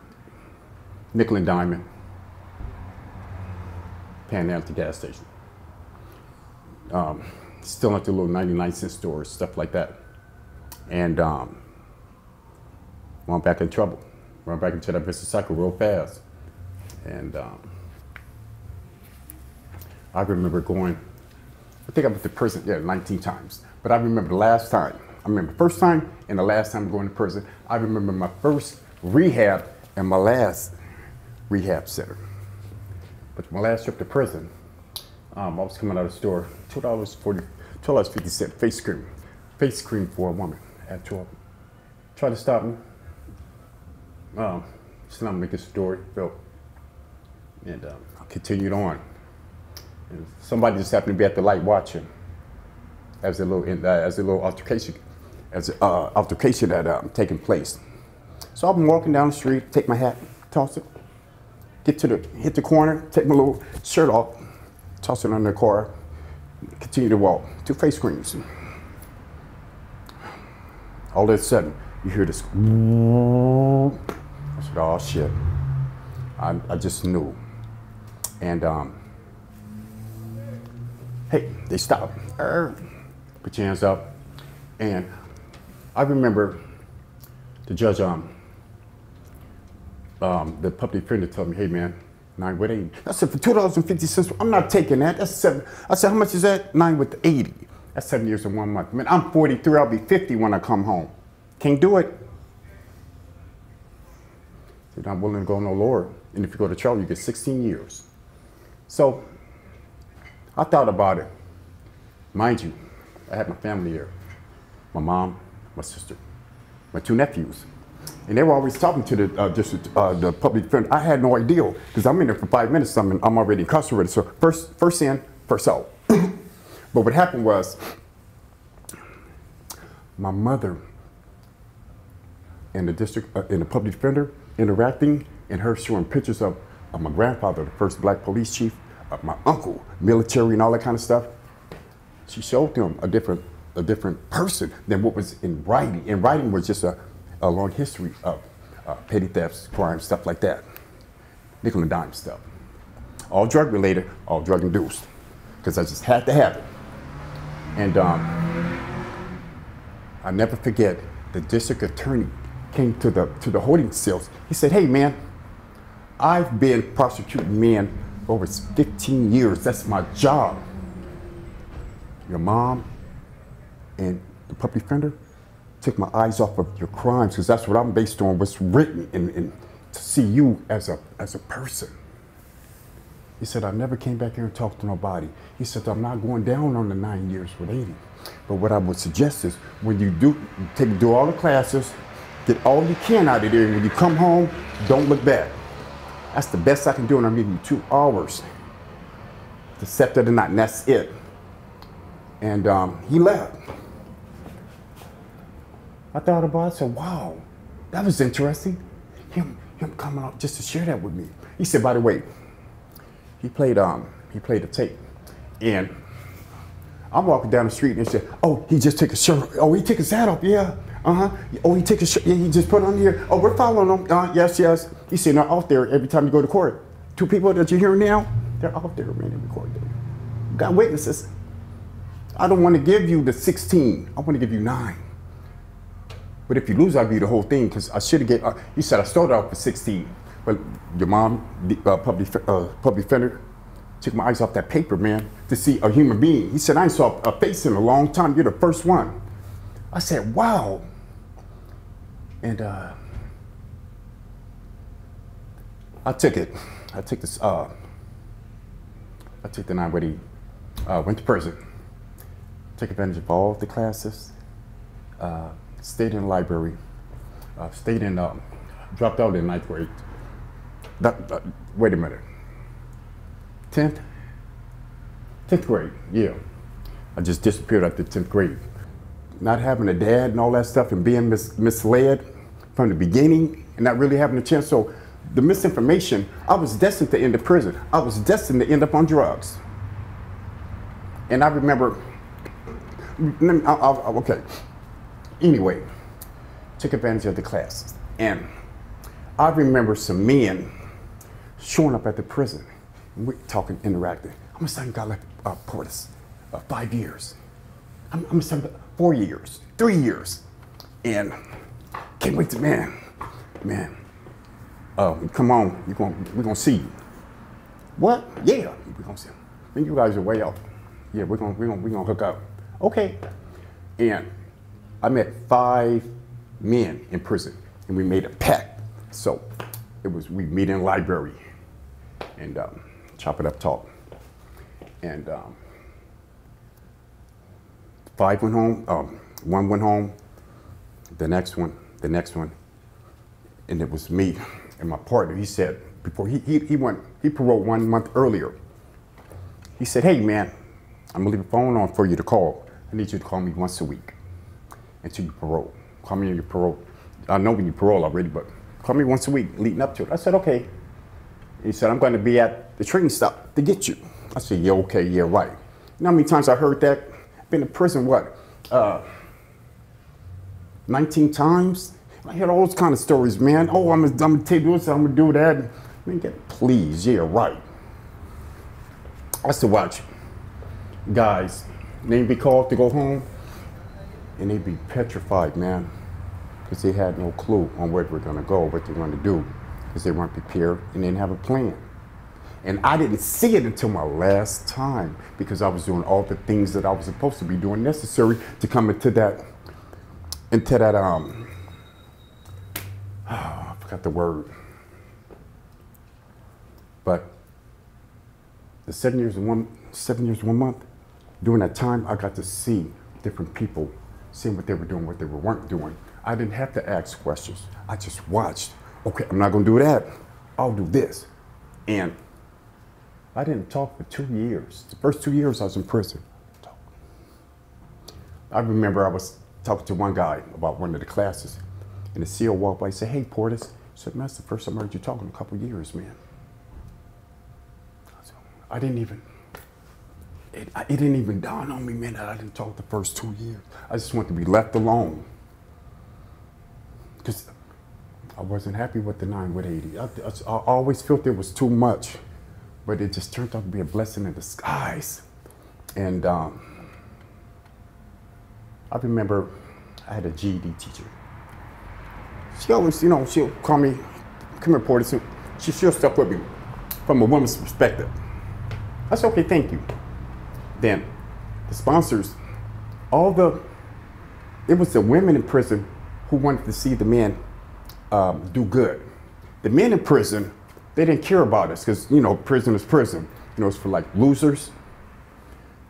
nickel and diamond, pan the gas station. Um, still at the little 99 cent stores, stuff like that. And um, went back in trouble. Went back into that business cycle real fast. And um, I remember going, I think I went to prison, yeah, 19 times. But I remember the last time, I remember the first time and the last time going to prison. I remember my first rehab and my last rehab center. But my last trip to prison, um, I was coming out of the store, two dollars forty, two dollars fifty cent face cream, face cream for a woman at twelve. Tried to stop me. Um, still not making a story, Phil. And um, I continued on. And somebody just happened to be at the light watching as a little uh, as a little altercation, as a, uh, altercation that um, taking place. So I'm walking down the street, take my hat, toss it, get to the, hit the corner, take my little shirt off, toss it under the car, continue to walk. Two face creams. All of a sudden, you hear this. I said, oh shit. I, I just knew. And um, hey, they stopped. Put your hands up. And I remember the judge um, um, the public defender told me, hey man, nine with 80. I said, for $2.50, I'm not taking that. That's seven. I said, how much is that? Nine with 80. That's seven years and one month. Man, I'm 43, I'll be 50 when I come home. Can't do it. You're not willing to go no lower. And if you go to trial, you get 16 years. So I thought about it. Mind you, I had my family here. My mom, my sister, my two nephews. And they were always talking to the uh, district, uh, the public defender. I had no idea because I'm in there for five minutes. I'm, in, I'm already incarcerated. So first, first in, first out. but what happened was, my mother and the district uh, and the public defender interacting, and her showing pictures of, of my grandfather, the first black police chief, of my uncle, military, and all that kind of stuff. She showed them a different a different person than what was in writing. In writing was just a a long history of uh, petty thefts, crimes, stuff like that. Nickel and dime stuff. All drug related, all drug induced. Because I just had to have it. And um, I never forget the district attorney came to the to the holding cells. He said, "Hey, man, I've been prosecuting men for over 15 years. That's my job. Your mom and the public defender took my eyes off of your crimes because that's what I'm based on. What's written and, and to see you as a as a person." He said, I never came back here and talked to nobody. He said, I'm not going down on the nine years with 80. But what I would suggest is when you do take do all the classes, get all you can out of there, and when you come home, don't look back. That's the best I can do, and I'm giving you two hours to set that or not, and that's it. And um, he left. I thought about it, I said, wow, that was interesting. Him, him coming up just to share that with me. He said, by the way, he played um he played the tape, and I'm walking down the street and he said, "Oh, he just took a shirt. Oh, he took his hat off. Yeah, uh huh. Oh, he took his shirt. Yeah, he just put on here. Oh, we're following him. Uh, yes, yes. He's sitting out there every time you go to court. Two people that you're hearing now, they're out there, in court. You got witnesses. I don't want to give you the 16. I want to give you nine. But if you lose, I'll give you the whole thing because I should have get. Uh, you said I started off with 16. But your mom, uh, public, uh, public defender, took my eyes off that paper, man, to see a human being. He said, I ain't saw a face in a long time. You're the first one. I said, wow. And uh, I took it. I took this. Uh, I took the nine he uh, went to prison. Took advantage of all the classes. Uh, stayed in library. Uh, stayed in. Um, dropped out in ninth grade. That, that, wait a minute. 10th? 10th grade, yeah. I just disappeared after 10th grade. Not having a dad and all that stuff and being mis misled from the beginning and not really having a chance. So the misinformation, I was destined to end up prison. I was destined to end up on drugs. And I remember, I, I, okay. Anyway, took advantage of the classes. And I remember some men showing up at the prison. We're talking, interacting. I'm a son God left uh, Portis, uh, five years. I'm, I'm a son four years, three years. And can't wait to, man, man, uh, come on, you're gonna, we're gonna see you. What? Yeah, we're gonna see you. think you guys are way out. Yeah, we're gonna, we're gonna, we're gonna hook up. Okay. And I met five men in prison and we made a pact. So it was, we meet in library and um, chop it up talk. And um, five went home, um, one went home, the next one, the next one, and it was me and my partner. He said, before he, he, he went, he paroled one month earlier. He said, hey man, I'm gonna leave a phone on for you to call. I need you to call me once a week until you parole. Call me on your parole. I know when you parole already, but call me once a week leading up to it. I said, okay. He said, I'm going to be at the train stop to get you. I said, yeah, okay, yeah, right. You know how many times I heard that? Been in prison, what? Uh, 19 times? I heard all those kind of stories, man. Oh, I'm going to take this, I'm going to do that. I mean, get, please, yeah, right. I said, watch. Guys, they be called to go home, and they'd be petrified, man, because they had no clue on where they were going to go, what they were going to do because they weren't prepared and didn't have a plan. And I didn't see it until my last time because I was doing all the things that I was supposed to be doing necessary to come into that, into that, um, oh, I forgot the word. But the seven years and one, seven years and one month, during that time, I got to see different people, seeing what they were doing, what they weren't doing. I didn't have to ask questions. I just watched okay, I'm not gonna do that. I'll do this. And I didn't talk for two years. The first two years I was in prison. I remember I was talking to one guy about one of the classes, and the CO walked by and said, Hey, Portis. I said, Man, that's the first time I heard you talk in a couple years, man. I didn't even, it, it didn't even dawn on me, man, that I didn't talk the first two years. I just wanted to be left alone. Because I wasn't happy with the 9 with 80. I, I, I always felt there was too much, but it just turned out to be a blessing in disguise. And um, I remember I had a GED teacher. she always, you know, she'll call me, come Porter. So she, she'll step with me from a woman's perspective. I said, okay, thank you. Then the sponsors, all the, it was the women in prison who wanted to see the men um, do good. The men in prison, they didn't care about us because, you know, prison is prison. You know, it's for like losers.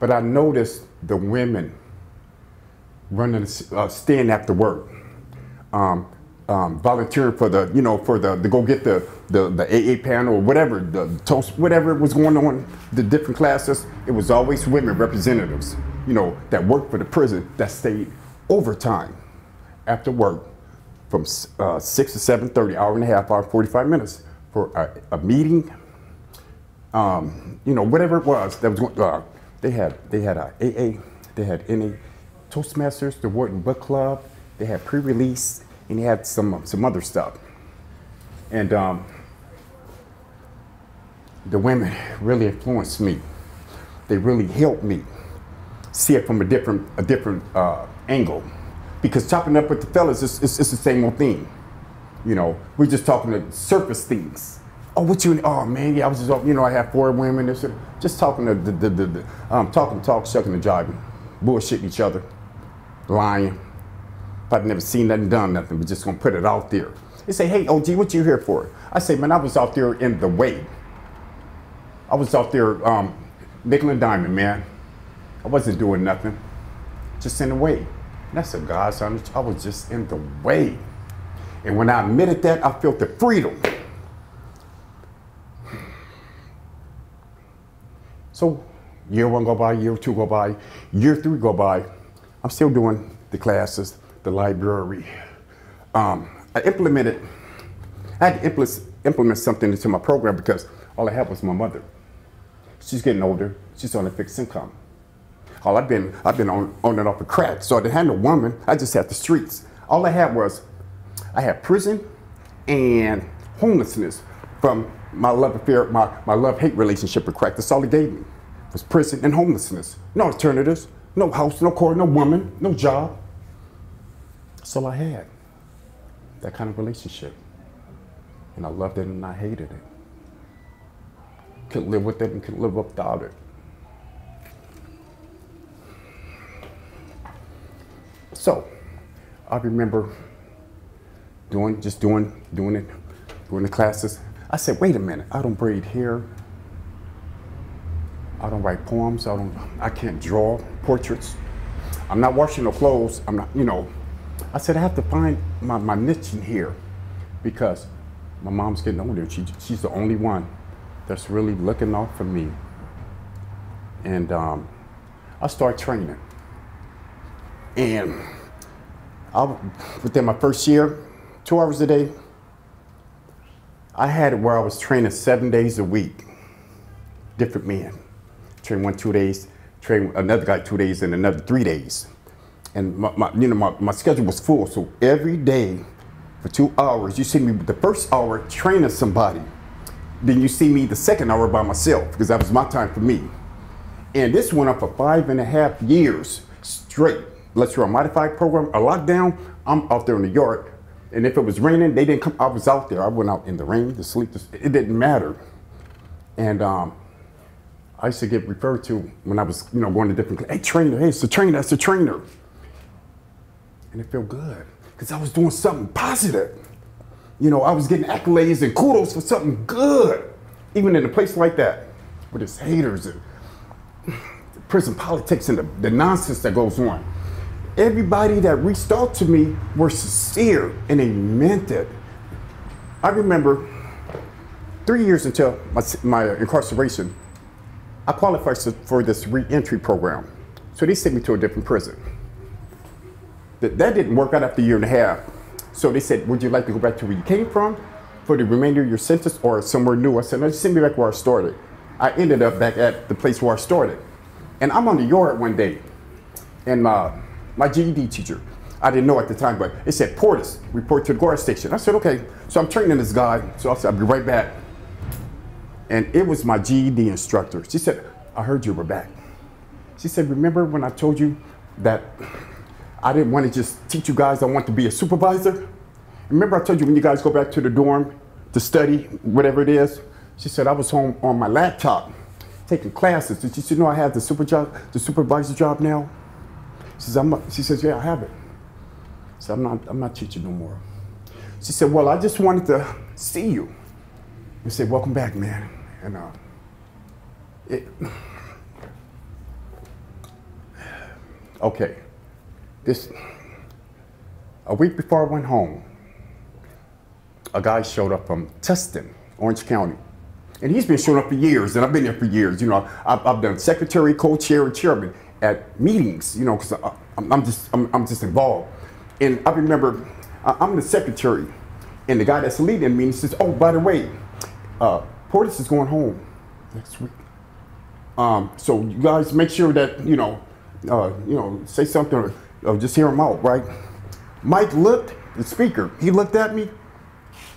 But I noticed the women running, uh, staying after work, um, um, volunteering for the, you know, for the, to go get the, the, the AA panel or whatever, the toast, whatever was going on, the different classes. It was always women representatives, you know, that worked for the prison that stayed overtime after work from uh, 6 to 7.30, hour and a half, hour 45 minutes for a, a meeting, um, you know, whatever it was that was going uh, they had, they had a AA, they had NA Toastmasters, the Wharton Book Club, they had pre-release, and he had some, some other stuff. And um, the women really influenced me. They really helped me see it from a different, a different uh, angle. Because chopping up with the fellas, is it's, it's the same old thing. You know, we're just talking the surface things. Oh, what you? Oh man, yeah, I was just, you know, I have four women. This, just talking to the, the, the, the um, talking, talk, shucking jiving, bullshitting each other, lying. I've never seen nothing, done nothing. We're just gonna put it out there. They say, hey, OG, what you here for? I say, man, I was out there in the way. I was out there, um, nickel and diamond, man. I wasn't doing nothing, just in the way. And I said, God, son, I was just in the way. And when I admitted that, I felt the freedom. So year one go by, year two go by, year three go by. I'm still doing the classes, the library. Um, I implemented, I had to implement, implement something into my program because all I had was my mother. She's getting older. She's on a fixed income. All I've been, I've been on, on and off of crack. So I didn't have no woman. I just had the streets. All I had was, I had prison and homelessness from my love affair, my, my love-hate relationship with crack. That's all it gave me, was prison and homelessness. No alternatives, no house, no car, no woman, no job. That's all I had, that kind of relationship. And I loved it and I hated it. Couldn't live with it and couldn't live without it. So, I remember doing, just doing, doing it, doing the classes. I said, wait a minute, I don't braid hair. I don't write poems. I don't, I can't draw portraits. I'm not washing no clothes. I'm not, you know. I said, I have to find my, my niche in here because my mom's getting older. She, she's the only one that's really looking out for me. And um, I start training. And I, within my first year, two hours a day, I had it where I was training seven days a week, different men. Train one two days, train another guy two days, and another three days. And my, my you know my, my schedule was full, so every day for two hours, you see me the first hour training somebody. Then you see me the second hour by myself, because that was my time for me. And this went on for five and a half years straight. Let's run a modified program, a lockdown, I'm out there in the yard and if it was raining, they didn't come. I was out there. I went out in the rain to sleep. It didn't matter. And um, I used to get referred to when I was, you know, going to different. Hey, trainer. Hey, it's the trainer. That's the trainer. And it felt good because I was doing something positive. You know, I was getting accolades and kudos for something good, even in a place like that with its haters and prison politics and the, the nonsense that goes on everybody that reached out to me were sincere and they meant it. I remember three years until my, my incarceration, I qualified for this reentry program. So they sent me to a different prison. That, that didn't work out after a year and a half. So they said, would you like to go back to where you came from for the remainder of your sentence or somewhere new? I said, no, just send me back where I started. I ended up back at the place where I started. And I'm on the yard one day and uh, my GED teacher. I didn't know at the time, but it said Portis, report to the guard station. I said, okay. So I'm training this guy. So I said, I'll be right back. And it was my GED instructor. She said, I heard you were back. She said, remember when I told you that I didn't want to just teach you guys, I want to be a supervisor? Remember I told you when you guys go back to the dorm to study, whatever it is? She said, I was home on my laptop taking classes. Did you know I have the super job, the supervisor job now? She says, I'm she says, yeah, I have it. So I'm not, I'm not teaching no more. She said, well, I just wanted to see you. I said, welcome back, man. And uh, it, okay, this, a week before I went home, a guy showed up from Tustin, Orange County. And he's been showing up for years, and I've been there for years. You know, I've, I've done secretary, co-chair, and chairman at meetings. You know, because I'm, I'm, just I'm, I'm, just involved. And I remember I'm the secretary, and the guy that's leading the says, "Oh, by the way, uh, Portis is going home next week. Um, so you guys make sure that you know, uh, you know, say something or just hear him out, right?" Mike looked, the speaker. He looked at me,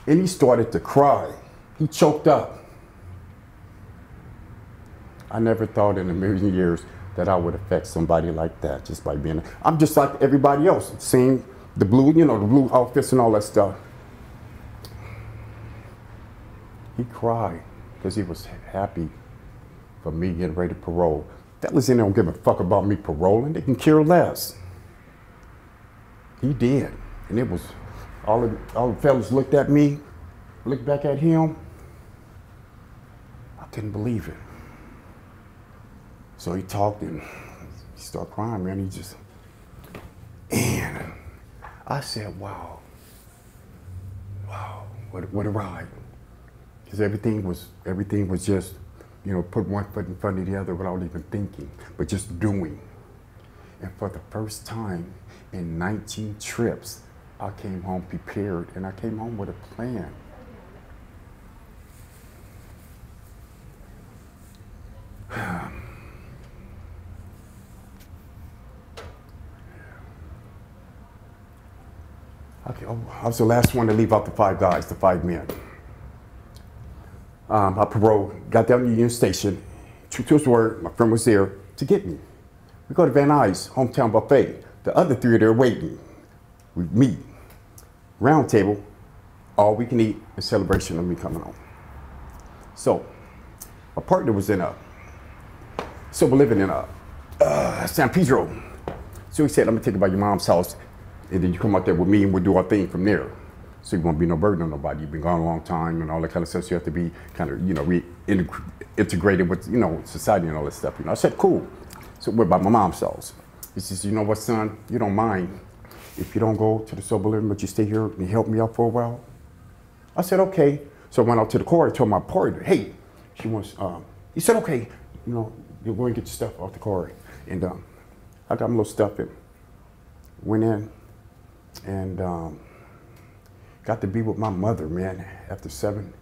and he started to cry. He choked up. I never thought in a million years that I would affect somebody like that just by being. I'm just like everybody else, seeing the blue, you know, the blue outfits and all that stuff. He cried because he was happy for me getting ready to parole. Fellas in there don't give a fuck about me paroling. They can care less. He did. And it was, all, of, all the fellas looked at me, looked back at him. I couldn't believe it. So he talked and he started crying, man. He just, and I said, wow, wow, what, what a ride. Because everything was, everything was just, you know, put one foot in front of the other without even thinking, but just doing. And for the first time in 19 trips, I came home prepared and I came home with a plan. Okay, oh, I was the last one to leave out the five guys, the five men. Um, I parole, got down to Union Station. True to his word, my friend was there to get me. We go to Van Nuys, hometown buffet. The other three are there waiting. We meet. Round table, all we can eat in celebration of me coming home. So, my partner was in a, so we're living in a, uh, San Pedro. So he said, I'm gonna take you by your mom's house and then you come out there with me and we'll do our thing from there. So you won't be no burden on nobody. You've been gone a long time and all that kind of stuff. So you have to be kind of, you know, re- integrated with, you know, society and all that stuff. You know, I said, cool. So we're by my mom's house. He says, you know what, son, you don't mind if you don't go to the sober living, but you stay here and help me out for a while? I said, okay. So I went out to the car and told my partner, hey, she wants, um, he said, okay, you know, you go and get your stuff off the car. And um, I got my little stuff and went in, and um, got to be with my mother, man, after seven,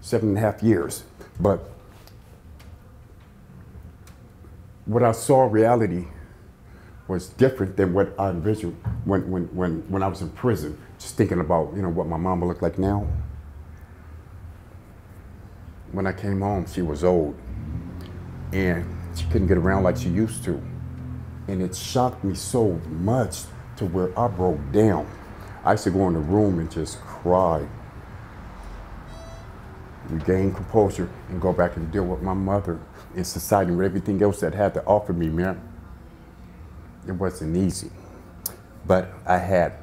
seven and a half years. But what I saw reality was different than what I envisioned when, when, when, when I was in prison, just thinking about, you know, what my mom would look like now. When I came home, she was old and she couldn't get around like she used to. And it shocked me so much to where I broke down. I used to go in the room and just cry, regain composure, and go back and deal with my mother and society and everything else that had to offer me, man. It wasn't easy. But I had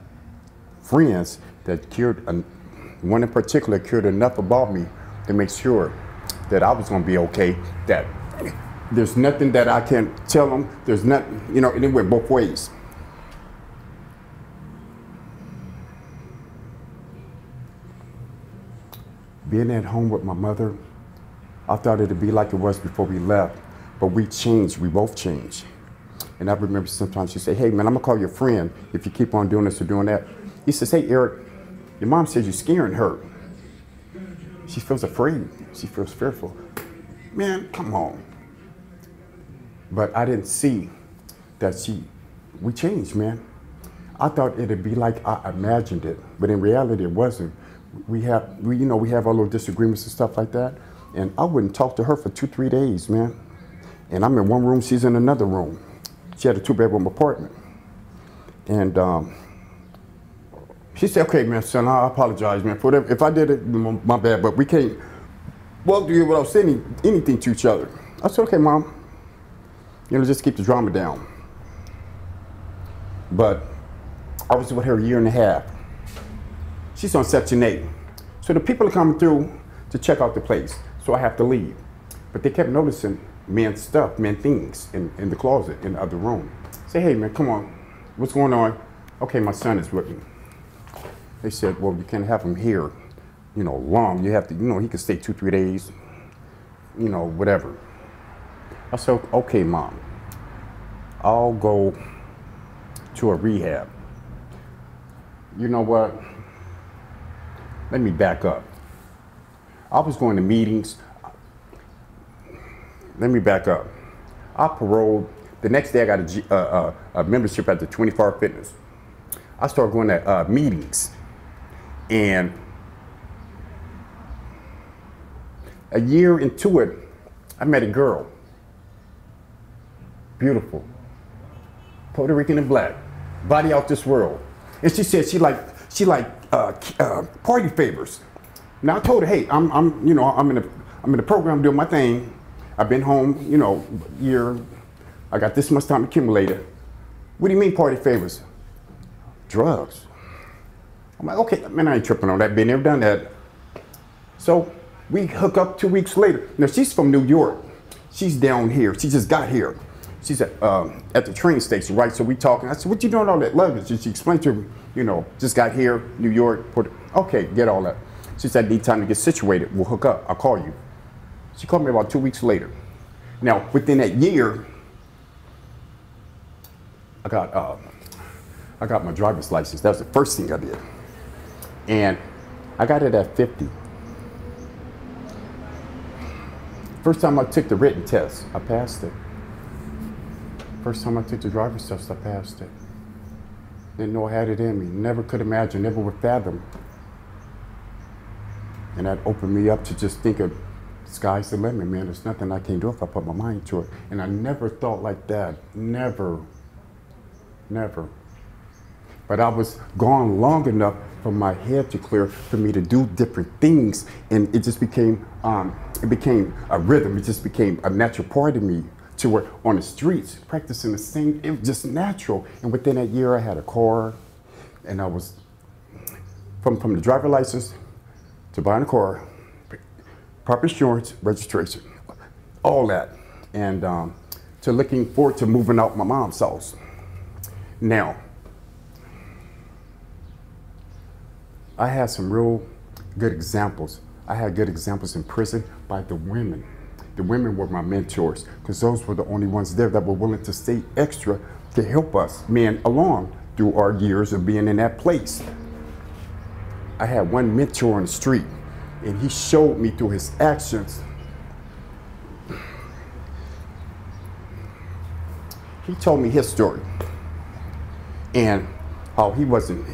friends that cared, one in particular cared enough about me to make sure that I was going to be okay, that there's nothing that I can tell them, there's nothing, you know, and it went both ways. being at home with my mother, I thought it'd be like it was before we left, but we changed. We both changed. And I remember sometimes she say, "Hey man, I'm gonna call your friend if you keep on doing this or doing that." He says, "Hey Eric, your mom says you're scaring her. She feels afraid. She feels fearful." Man, come on. But I didn't see that she, we changed, man. I thought it'd be like I imagined it, but in reality, it wasn't we have, we, you know, we have our little disagreements and stuff like that. And I wouldn't talk to her for two, three days, man. And I'm in one room, she's in another room. She had a two bedroom apartment. And um, She said, okay, man, son, I apologize, man, for whatever. If I did it, my, bad, but we can't walk through here without saying anything to each other. I said, okay, mom. You know, just keep the drama down. But I was with her a year and a half. She's on Section 8. So the people are coming through to check out the place. So I have to leave. But they kept noticing men's stuff, men things in, in the closet in the other room. Say, hey, man, come on. What's going on? Okay, my son is with me. They said, well, you can't have him here, you know, long. You have to, you know, he can stay two, three days, you know, whatever. I said, okay, mom, I'll go to a rehab. You know what? Let me back up. I was going to meetings. Let me back up. I paroled. The next day, I got uh, uh, a membership at the 24 Hour Fitness. I started going to uh, meetings, and a year into it, I met a girl. Beautiful, Puerto Rican and black, body out this world. And she said she like she like uh, uh, party favors. Now I told her, hey, I'm, I'm you know I'm in the I'm in the program doing my thing. I've been home, you know, year. I got this much time accumulated. What do you mean party favors? Drugs. I'm like, okay, man, I ain't tripping on that. Been there, done that. So we hook up two weeks later. Now she's from New York. She's down here. She just got here. She's at, um, at the train station, right? So we talking. I said, what you doing all that luggage? And she explained to me, you know, just got here, New York. Put, okay, get all that. She said, need time to get situated. We'll hook up. I'll call you. She called me about two weeks later. Now, within that year, I got, uh, I got my driver's license. That was the first thing I did. And I got it at 50. First time I took the written test, I passed it. First time I took the driver's test, I passed it. Didn't know I had it in me. Never could imagine, never would fathom. And that opened me up to just think of sky's the limit, man. There's nothing I can't do if I put my mind to it. And I never thought like that. Never. Never. But I was gone long enough for my head to clear for me to do different things. And it just became, um, it became a rhythm. It just became a natural part of me to where on the streets, practicing the same, it was just natural. And within that year, I had a car and I was, from, from the driver license to buying a car, proper insurance, registration, all that. And um, to looking forward to moving out my mom's house. Now, I had some real good examples. I had good examples in prison by the women. The women were my mentors because those were the only ones there that were willing to stay extra to help us men along through our years of being in that place. I had one mentor on the street and he showed me through his actions. He told me his story and how he wasn't,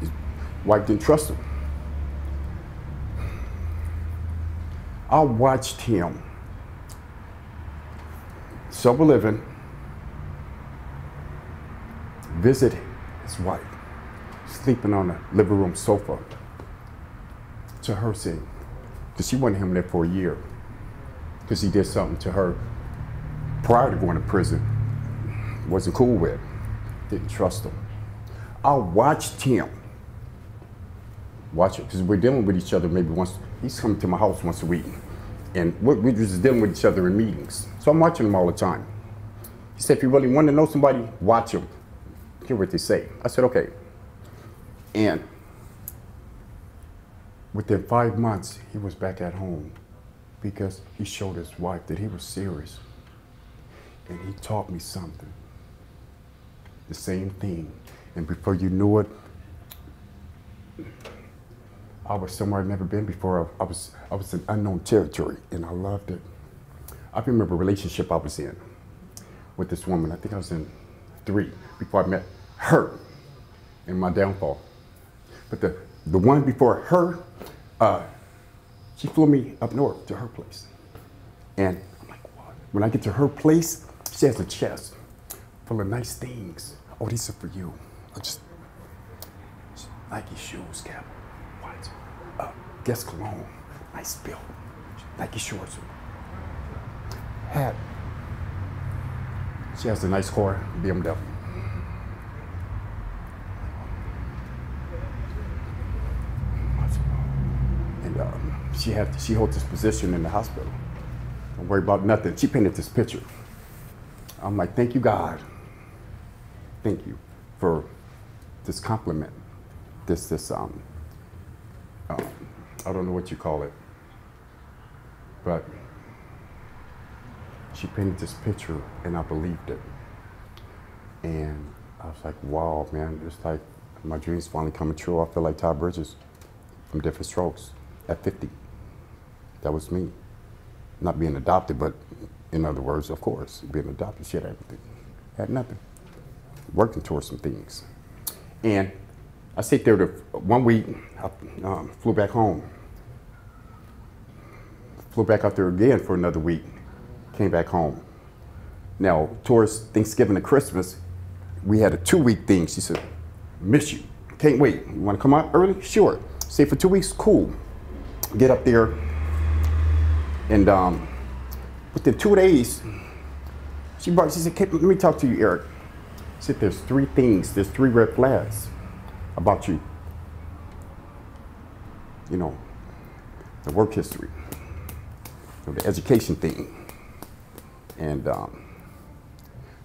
his wife didn't trust him. I watched him sober living, visit his wife, sleeping on the living room sofa to her saying, because she wanted him there for a year, because he did something to her prior to going to prison, wasn't cool with, didn't trust him. I watched him watch it because we're dealing with each other maybe once. He's coming to my house once a week, and we're, we're just dealing with each other in meetings. So I'm watching him all the time. He said, if you really want to know somebody, watch him. Hear what they say. I said, okay. And within five months, he was back at home because he showed his wife that he was serious. And he taught me something. The same thing. And before you knew it, I was somewhere I'd never been before. I, I, was I was in unknown territory, and I loved it. I remember a relationship I was in with this woman. I think I was in three before I met her in my downfall. But the the one before her, uh, she flew me up north to her place, and I'm like, what? When I get to her place, she has a chest full of nice things. Oh, these are for you. I just Nike shoes, Cap. What? Uh, Guess cologne. Nice bill. Nike shorts. Hat. She has a nice car, BMW. And um, she had she holds this position in the hospital. Don't worry about nothing. She painted this picture. I'm like, thank you, God. Thank you for this compliment. This this um, um I don't know what you call it, but she painted this picture and I believed it. And I was like, wow, man, it's like my dreams finally coming true. I feel like Todd Bridges from Diff'rent Strokes at 50. That was me. Not being adopted, but in other words, of course, being adopted, she had everything. Had nothing. Working towards some things. And I sit there to, one week, I um, flew back home. Flew back out there again for another week. Came back home. Now, towards Thanksgiving and Christmas, we had a two week thing. She said, miss you. Can't wait. You want to come out early? Sure. Stay for two weeks? Cool. Get up there. And um, within two days, she brought, she said, let me talk to you, Eric. She said, there's three things, there's three red flags about you. You know, the work history, the education thing, and um,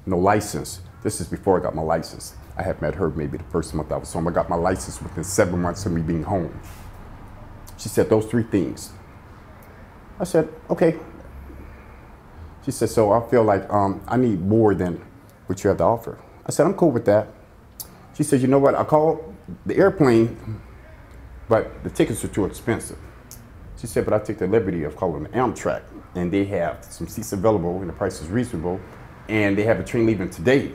no license. This is before I got my license. I had met her maybe the first month I was home. I got my license within seven months of me being home. She said those three things. I said, okay. She said, so I feel like um, I need more than what you have to offer. I said, I'm cool with that. She said, you know what? I called the airplane, but the tickets are too expensive. She said, but I took the liberty of calling the Amtrak, and they have some seats available, and the price is reasonable, and they have a train leaving today.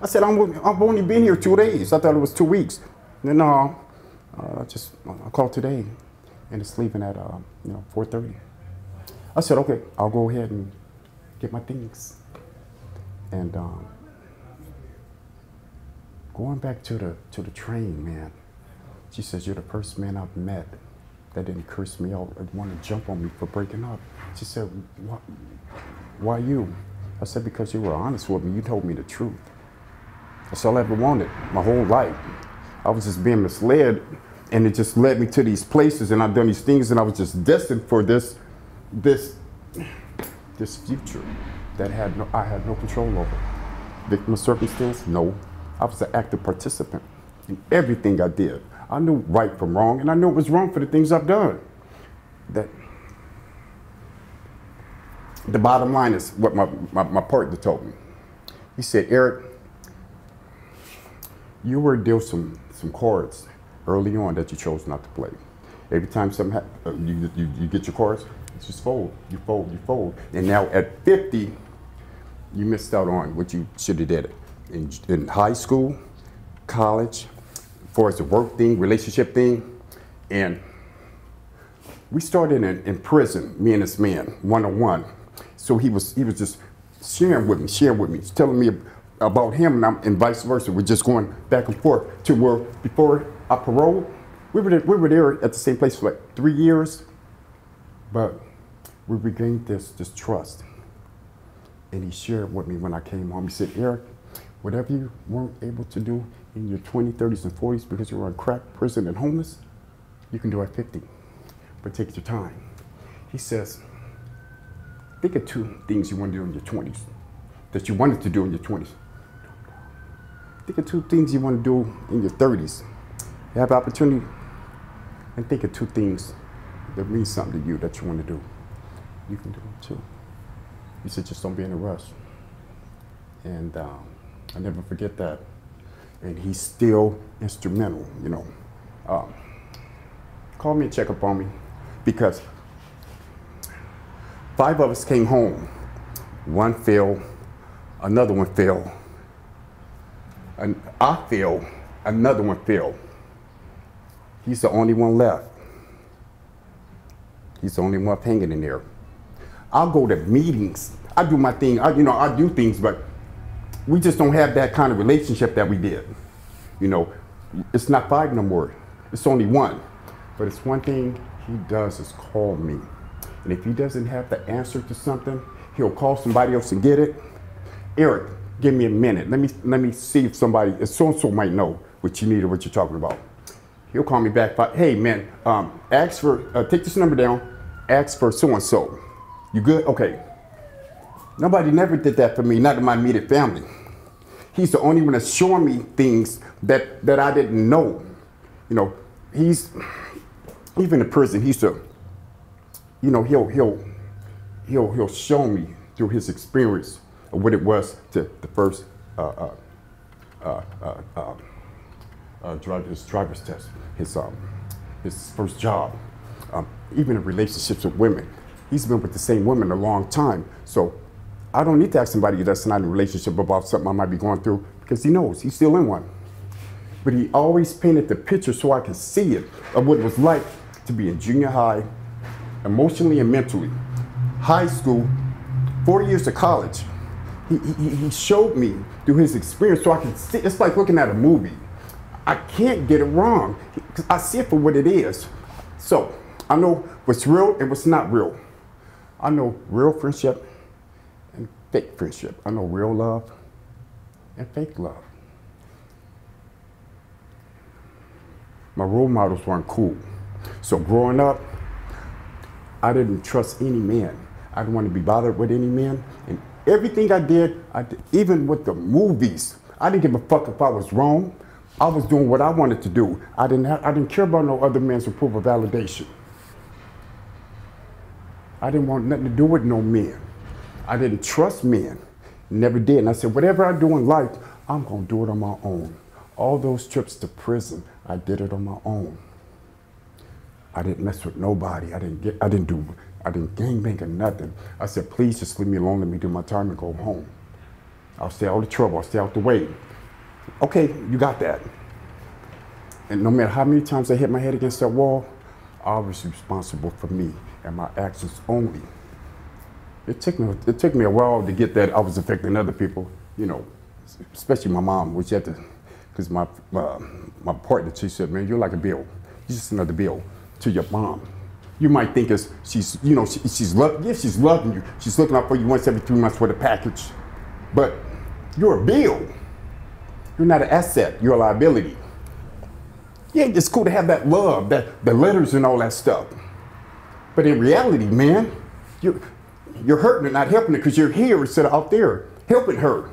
I said, I'm, I've only been here two days. I thought it was two weeks. No, no, uh, just I called today, and it's leaving at uh, you know 4:30. I said, okay, I'll go ahead and get my things. And um, going back to the to the train, man. She says, you're the first man I've met that didn't curse me out and want to jump on me for breaking up. She said, why, why you? I said, because you were honest with me. You told me the truth. That's all I ever wanted my whole life. I was just being misled, and it just led me to these places, and I've done these things, and I was just destined for this, this, this future that had no, I had no control over. Victim of circumstance? No. I was an active participant in everything I did. I knew right from wrong, and I knew it was wrong for the things I've done. That the bottom line is what my, my, my partner told me. He said, Eric, you were dealt some, some cards early on that you chose not to play. Every time something ha- uh, you, you, you get your cards, it's just fold, you fold, you fold. And now at 50, you missed out on what you should have did in, in high school, college, for as the work thing, relationship thing. And we started in, in prison, me and this man, one on one. So he was he was just sharing with me, sharing with me, telling me about him, and, and vice versa. We're just going back and forth to where before I paroled, we were there, we were there at the same place for like three years, but we regained this this trust. And he shared with me when I came home. He said, Eric, whatever you weren't able to do in your 20s, 30s, and 40s because you were in crack, prison, and homeless, you can do at 50. But take your time. He says, think of two things you want to do in your 20s that you wanted to do in your 20s. Think of two things you want to do in your 30s. You have opportunity, and think of two things that mean something to you that you want to do. You can do them too. He said, just don't be in a rush. And um, I never forget that. And he's still instrumental, you know. Um, call me and check up on me because five of us came home. One failed, another one failed, and I failed, another one failed. He's the only one left. He's the only one hanging in there. I'll go to meetings. I do my thing. I, you know, I do things, but we just don't have that kind of relationship that we did. You know, it's not five no more. It's only one. But it's one thing he does is call me. And if he doesn't have the answer to something, he'll call somebody else and get it. Eric, give me a minute. Let me let me see if somebody, if so-and-so might know what you need or what you're talking about. He'll call me back. But, hey, man, um, ask for, uh, take this number down. Ask for so-and-so. You good? Okay. Nobody never did that for me, not in my immediate family. He's the only one that's showing me things that, that I didn't know. You know, he's even in prison, he's the, you know, he'll he'll he'll he'll show me through his experience of what it was to the first uh, uh, uh, uh, drive, his driver's test, his um, his first job, um, even in relationships with women. He's been with the same woman a long time, so I don't need to ask somebody that's not in a relationship about something I might be going through because he knows he's still in one. But he always painted the picture so I could see it of what it was like to be in junior high, emotionally and mentally, high school, four years of college. He, he, he showed me through his experience so I can see. It's like looking at a movie. I can't get it wrong because I see it for what it is. So I know what's real and what's not real. I know real friendship and fake friendship. I know real love and fake love. My role models weren't cool. So growing up, I didn't trust any man. I didn't want to be bothered with any man. And everything I did, I did, even with the movies, I didn't give a fuck if I was wrong. I was doing what I wanted to do. I didn't, have, I didn't care about no other man's approval validation. I didn't want nothing to do with no men. I didn't trust men. Never did. And I said, whatever I do in life, I'm going to do it on my own. All those trips to prison, I did it on my own. I didn't mess with nobody. I didn't get, I didn't do, I didn't gangbang or nothing. I said, please just leave me alone. Let me do my time and go home. I'll stay out of trouble. I'll stay out the way. Okay, you got that. And no matter how many times I hit my head against that wall, I was responsible for me and my actions only. It took me, it took me a while to get that I was affecting other people, you know, especially my mom, which had to, because my, uh, my partner, she said, man, you're like a bill. You're just another bill to your mom. You might think it's, she's, you know, she, she's love, yeah, she's loving you. She's looking out for you once every three months for the package. But you're a bill. You're not an asset. You're a liability. Yeah, it's cool to have that love, that the letters and all that stuff. But in reality, man, you're, you're hurting her, not helping her, because you're here instead of out there helping her.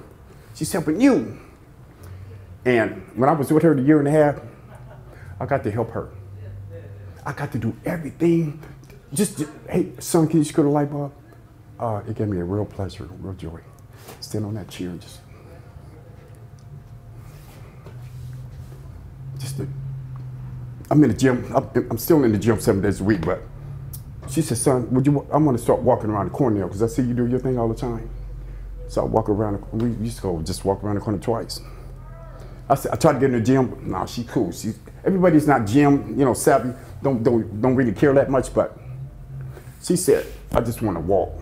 She's helping you. And when I was with her the year and a half, I got to help her. I got to do everything. Just, just hey, son, can you just go to light bulb? Uh, it gave me a real pleasure, real joy. Stand on that chair and just, just to, I'm in the gym. I'm, I'm still in the gym seven days a week, but she said, son, would you, I'm gonna start walking around the corner now because I see you do your thing all the time. So I walk around, we used to go just walk around the corner twice. I, said, I tried to get in the gym, no, she cool. She, everybody's not gym, you know, savvy, don't, don't, don't really care that much, but she said, I just want to walk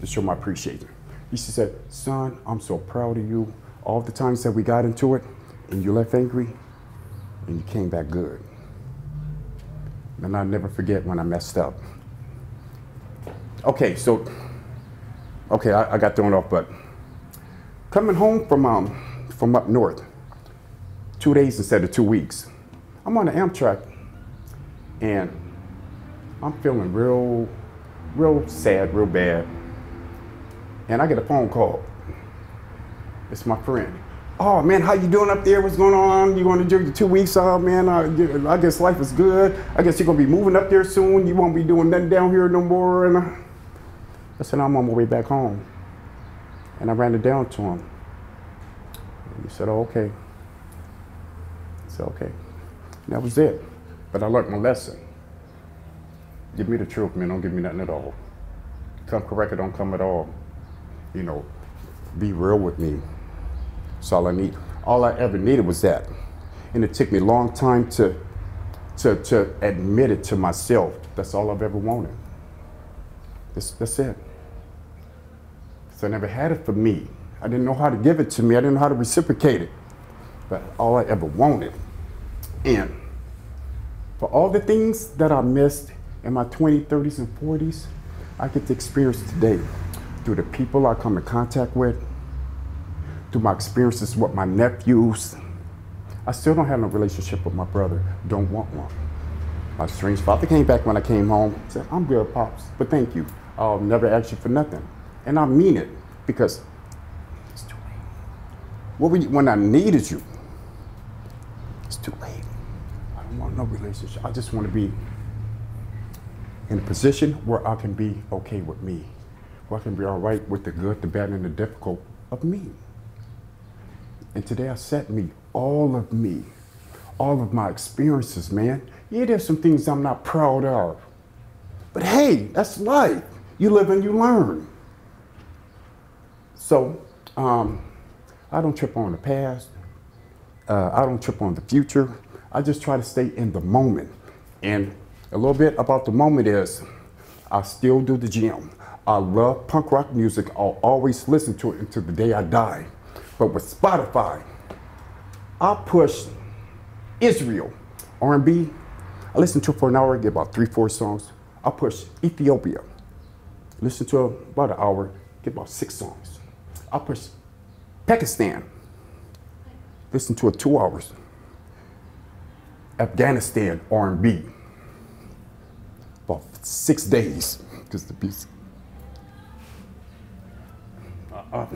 to show my appreciation. She said, son, I'm so proud of you. All the times that we got into it and you left angry and you came back good. And I'll never forget when I messed up. Okay, so, okay, I, I got thrown off, but coming home from, um, from up north, two days instead of two weeks, I'm on the Amtrak and I'm feeling real, real sad, real bad. And I get a phone call. It's my friend. Oh man, how you doing up there? What's going on? You going to do two weeks? Oh man, uh, I guess life is good. I guess you're gonna be moving up there soon. You won't be doing nothing down here no more. And I said, I'm on my way back home. And I ran it down to him. And he said, oh, okay. I said, okay. And that was it. But I learned my lesson. Give me the truth, man. Don't give me nothing at all. Come correct or don't come at all. You know, be real with me. That's all I need. All I ever needed was that. And it took me a long time to, to, to admit it to myself. That's all I've ever wanted. That's, that's it. So I never had it for me. I didn't know how to give it to me. I didn't know how to reciprocate it. But all I ever wanted. And For all the things that I missed in my 20s, 30s, and 40s, I get to experience today through the people I come in contact with, through my experiences with my nephews. I still don't have no relationship with my brother, don't want one. My strange father came back when I came home, said, I'm good, Pops, but thank you. I'll never ask you for nothing. And I mean it because it's too late. What were you, when I needed you, it's too late. I don't want no relationship. I just want to be in a position where I can be okay with me, where I can be all right with the good, the bad, and the difficult of me. And today I set me, all of me, all of my experiences, man. Yeah, there's some things I'm not proud of. But hey, that's life. You live and you learn. So, um, I don't trip on the past. Uh, I don't trip on the future. I just try to stay in the moment. And a little bit about the moment is I still do the gym. I love punk rock music. I'll always listen to it until the day I die. But with Spotify, I push Israel R&B. I listen to for an hour, get about three, four songs. I push Ethiopia. Listen to about an hour, get about six songs. I push Pakistan. Listen to it two hours. Afghanistan R&B. About six days, because the beats. Uh, uh,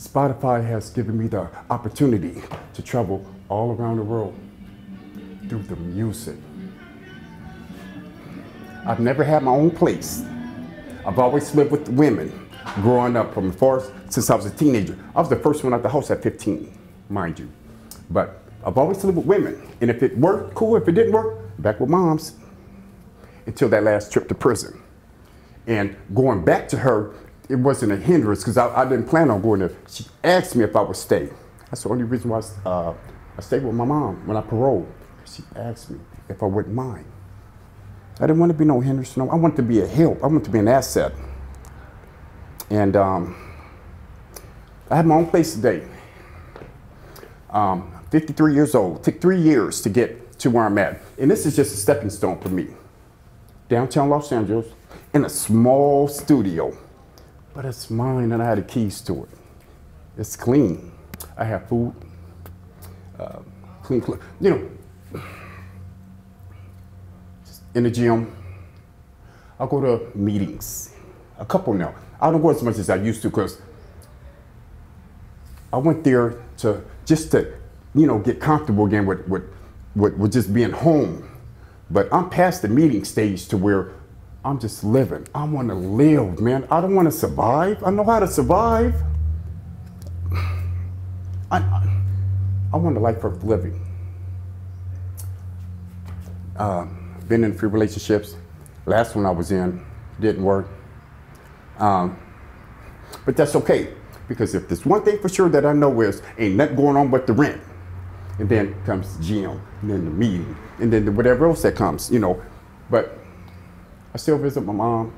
Spotify has given me the opportunity to travel all around the world through the music. I've never had my own place. I've always lived with women growing up from first since I was a teenager. I was the first one out the house at 15, mind you. But I've always lived with women. And if it worked, cool. If it didn't work, back with moms until that last trip to prison. And going back to her, it wasn't a hindrance because I, I, didn't plan on going there. She asked me if I would stay. That's the only reason why I, uh, I stayed with my mom when I paroled. She asked me if I wouldn't mind. I didn't want to be no hindrance. No, I wanted to be a help. I wanted to be an asset. And um, I have my own place today. Um, 53 years old. Took three years to get to where I'm at. And this is just a stepping stone for me. Downtown Los Angeles in a small studio. But it's mine and I had the keys to it. It's clean. I have food, uh, clean clothes. You know, in the gym, I go to meetings, a couple now. I don't go as much as I used to because I went there to just to, you know, get comfortable again with, with, with, with just being home. But I'm past the meeting stage to where I'm just living. I want to live, man. I don't want to survive. I know how to survive. I, I, want a life worth living. Uh, been in a few relationships. Last one I was in didn't work. Um, but that's okay because if there's one thing for sure that I know is ain't nothing going on but the rent. And then comes the gym, and then the meeting, and then the whatever else that comes, you know. But I still visit my mom.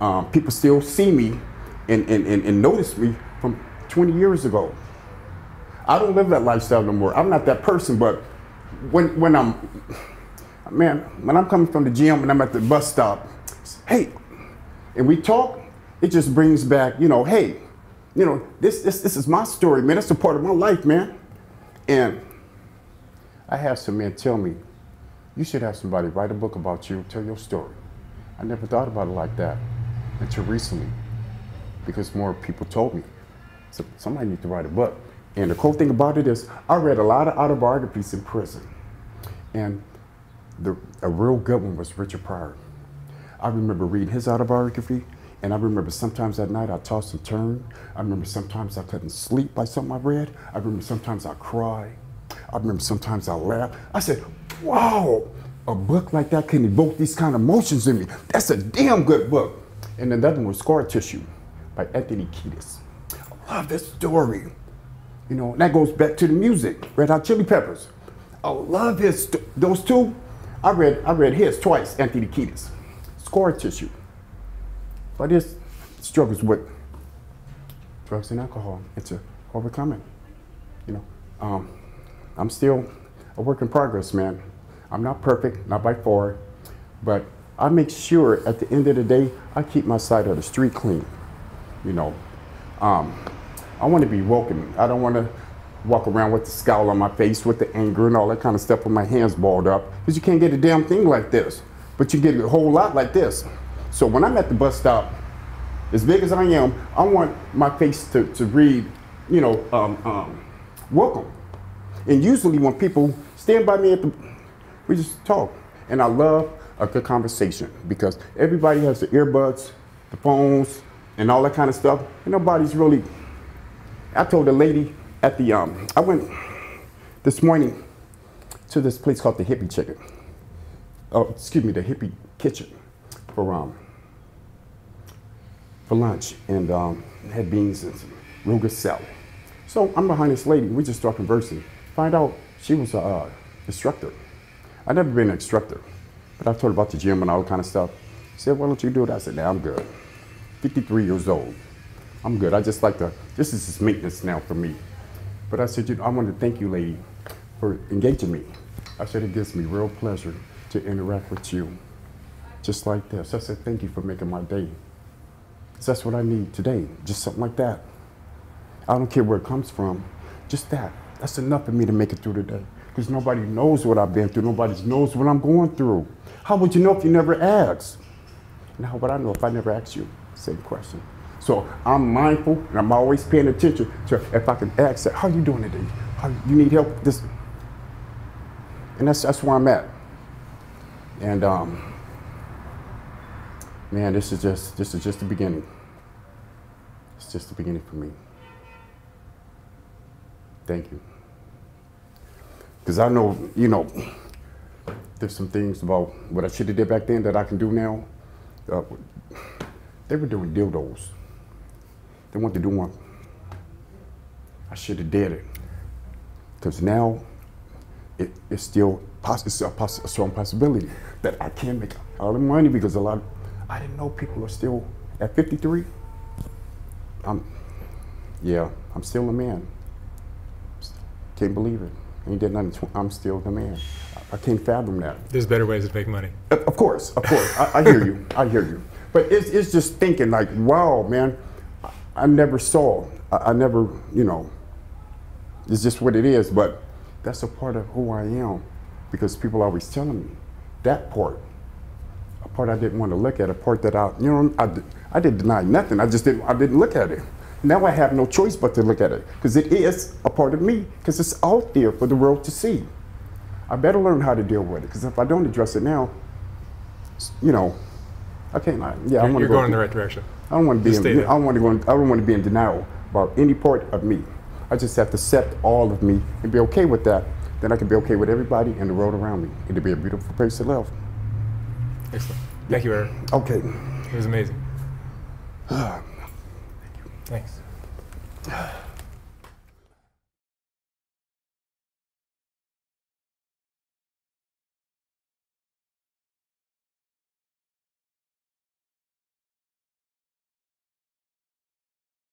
Um, people still see me and, and, and, and notice me from 20 years ago. I don't live that lifestyle no more. I'm not that person, but when, when I'm, man, when I'm coming from the gym and I'm at the bus stop, hey, and we talk, it just brings back, you know, hey, you know, this, this, this is my story, man. It's a part of my life, man. And I have some men tell me, you should have somebody write a book about you, tell your story. I never thought about it like that until recently because more people told me. So somebody needs to write a book. And the cool thing about it is I read a lot of autobiographies in prison. And the, a real good one was Richard Pryor. I remember reading his autobiography and I remember sometimes at night I tossed and turned. I remember sometimes I couldn't sleep by something I read. I remember sometimes I cried. I remember sometimes I laughed. I said, wow, a book like that can evoke these kind of emotions in me. That's a damn good book. And another one was Scar Tissue by Anthony Kiedis. I love this story. You know, that goes back to the music, Red Hot Chili Peppers. I love his, those two. I read, I read his twice, Anthony Kiedis. Scar Tissue. But his struggles with drugs and alcohol and to overcoming. You know, um, I'm still a work in progress, man. I'm not perfect, not by far, but I make sure at the end of the day, I keep my side of the street clean. You know, um, I want to be welcoming. I don't want to walk around with the scowl on my face, with the anger and all that kind of stuff with my hands balled up, because you can't get a damn thing like this. But you get a whole lot like this. So when I'm at the bus stop, as big as I am, I want my face to, to read, you know, um, um, welcome. And usually when people stand by me at the, we just talk. And I love a good conversation because everybody has the earbuds, the phones, and all that kind of stuff. And nobody's really, I told a lady at the, um, I went this morning to this place called the Hippie Chicken. Oh, excuse me, the Hippie Kitchen for, um, for lunch and um, had beans and some good salad. So I'm behind this lady. We just start conversing. Find out she was an uh, instructor. I'd never been an instructor, but I told her about the gym and all kind of stuff. She said, why don't you do it? I said, nah, I'm good. 53 years old. I'm good. I just like to, this is just maintenance now for me. But I said, you know, I want to thank you, lady, for engaging me. I said, it gives me real pleasure to interact with you. Just like this. I said, thank you for making my day. that's what I need today, just something like that. I don't care where it comes from, just that. That's enough for me to make it through today. Because nobody knows what I've been through, nobody knows what I'm going through. How would you know if you never asked? And how would I know if I never asked you? Same question. So I'm mindful and I'm always paying attention to if I can ask that, how you doing today? How, you need help? This and that's that's where I'm at. And um, man, this is just this is just the beginning. It's just the beginning for me. Thank you. Because I know, you know, there's some things about what I should have did back then that I can do now. Uh, they were doing dildos. They want to do one. I should have did it. Because now it, it's still it's a, poss- a strong possibility that I can make all the money because a lot. I didn't know people are still at 53. I'm, yeah, I'm still a man. Can't believe it. Ain't did nothing. I'm still the man. I, can't fathom that. There's better ways to make money. Of course, of course. I, I hear you. I hear you. But it's, it's just thinking like, wow, man, I, I never saw. I, I never, you know, it's just what it is. But that's a part of who I am because people are always telling me that part, a part I didn't want to look at, a part that I, you know, I, I didn't deny nothing. I just didn't, I didn't look at it. Now I have no choice but to look at it because it is a part of me because it's out there for the world to see. I better learn how to deal with it because if I don't address it now, you know, I can't. I, yeah, I You're, want you're to go. going in the right direction. I don't want to be. In, I don't want to go. In, I don't want to be in denial about any part of me. I just have to accept all of me and be okay with that. Then I can be okay with everybody and the world around me. It'll be a beautiful place to live. Excellent. Thank you, Eric. Okay. It was amazing. Thanks.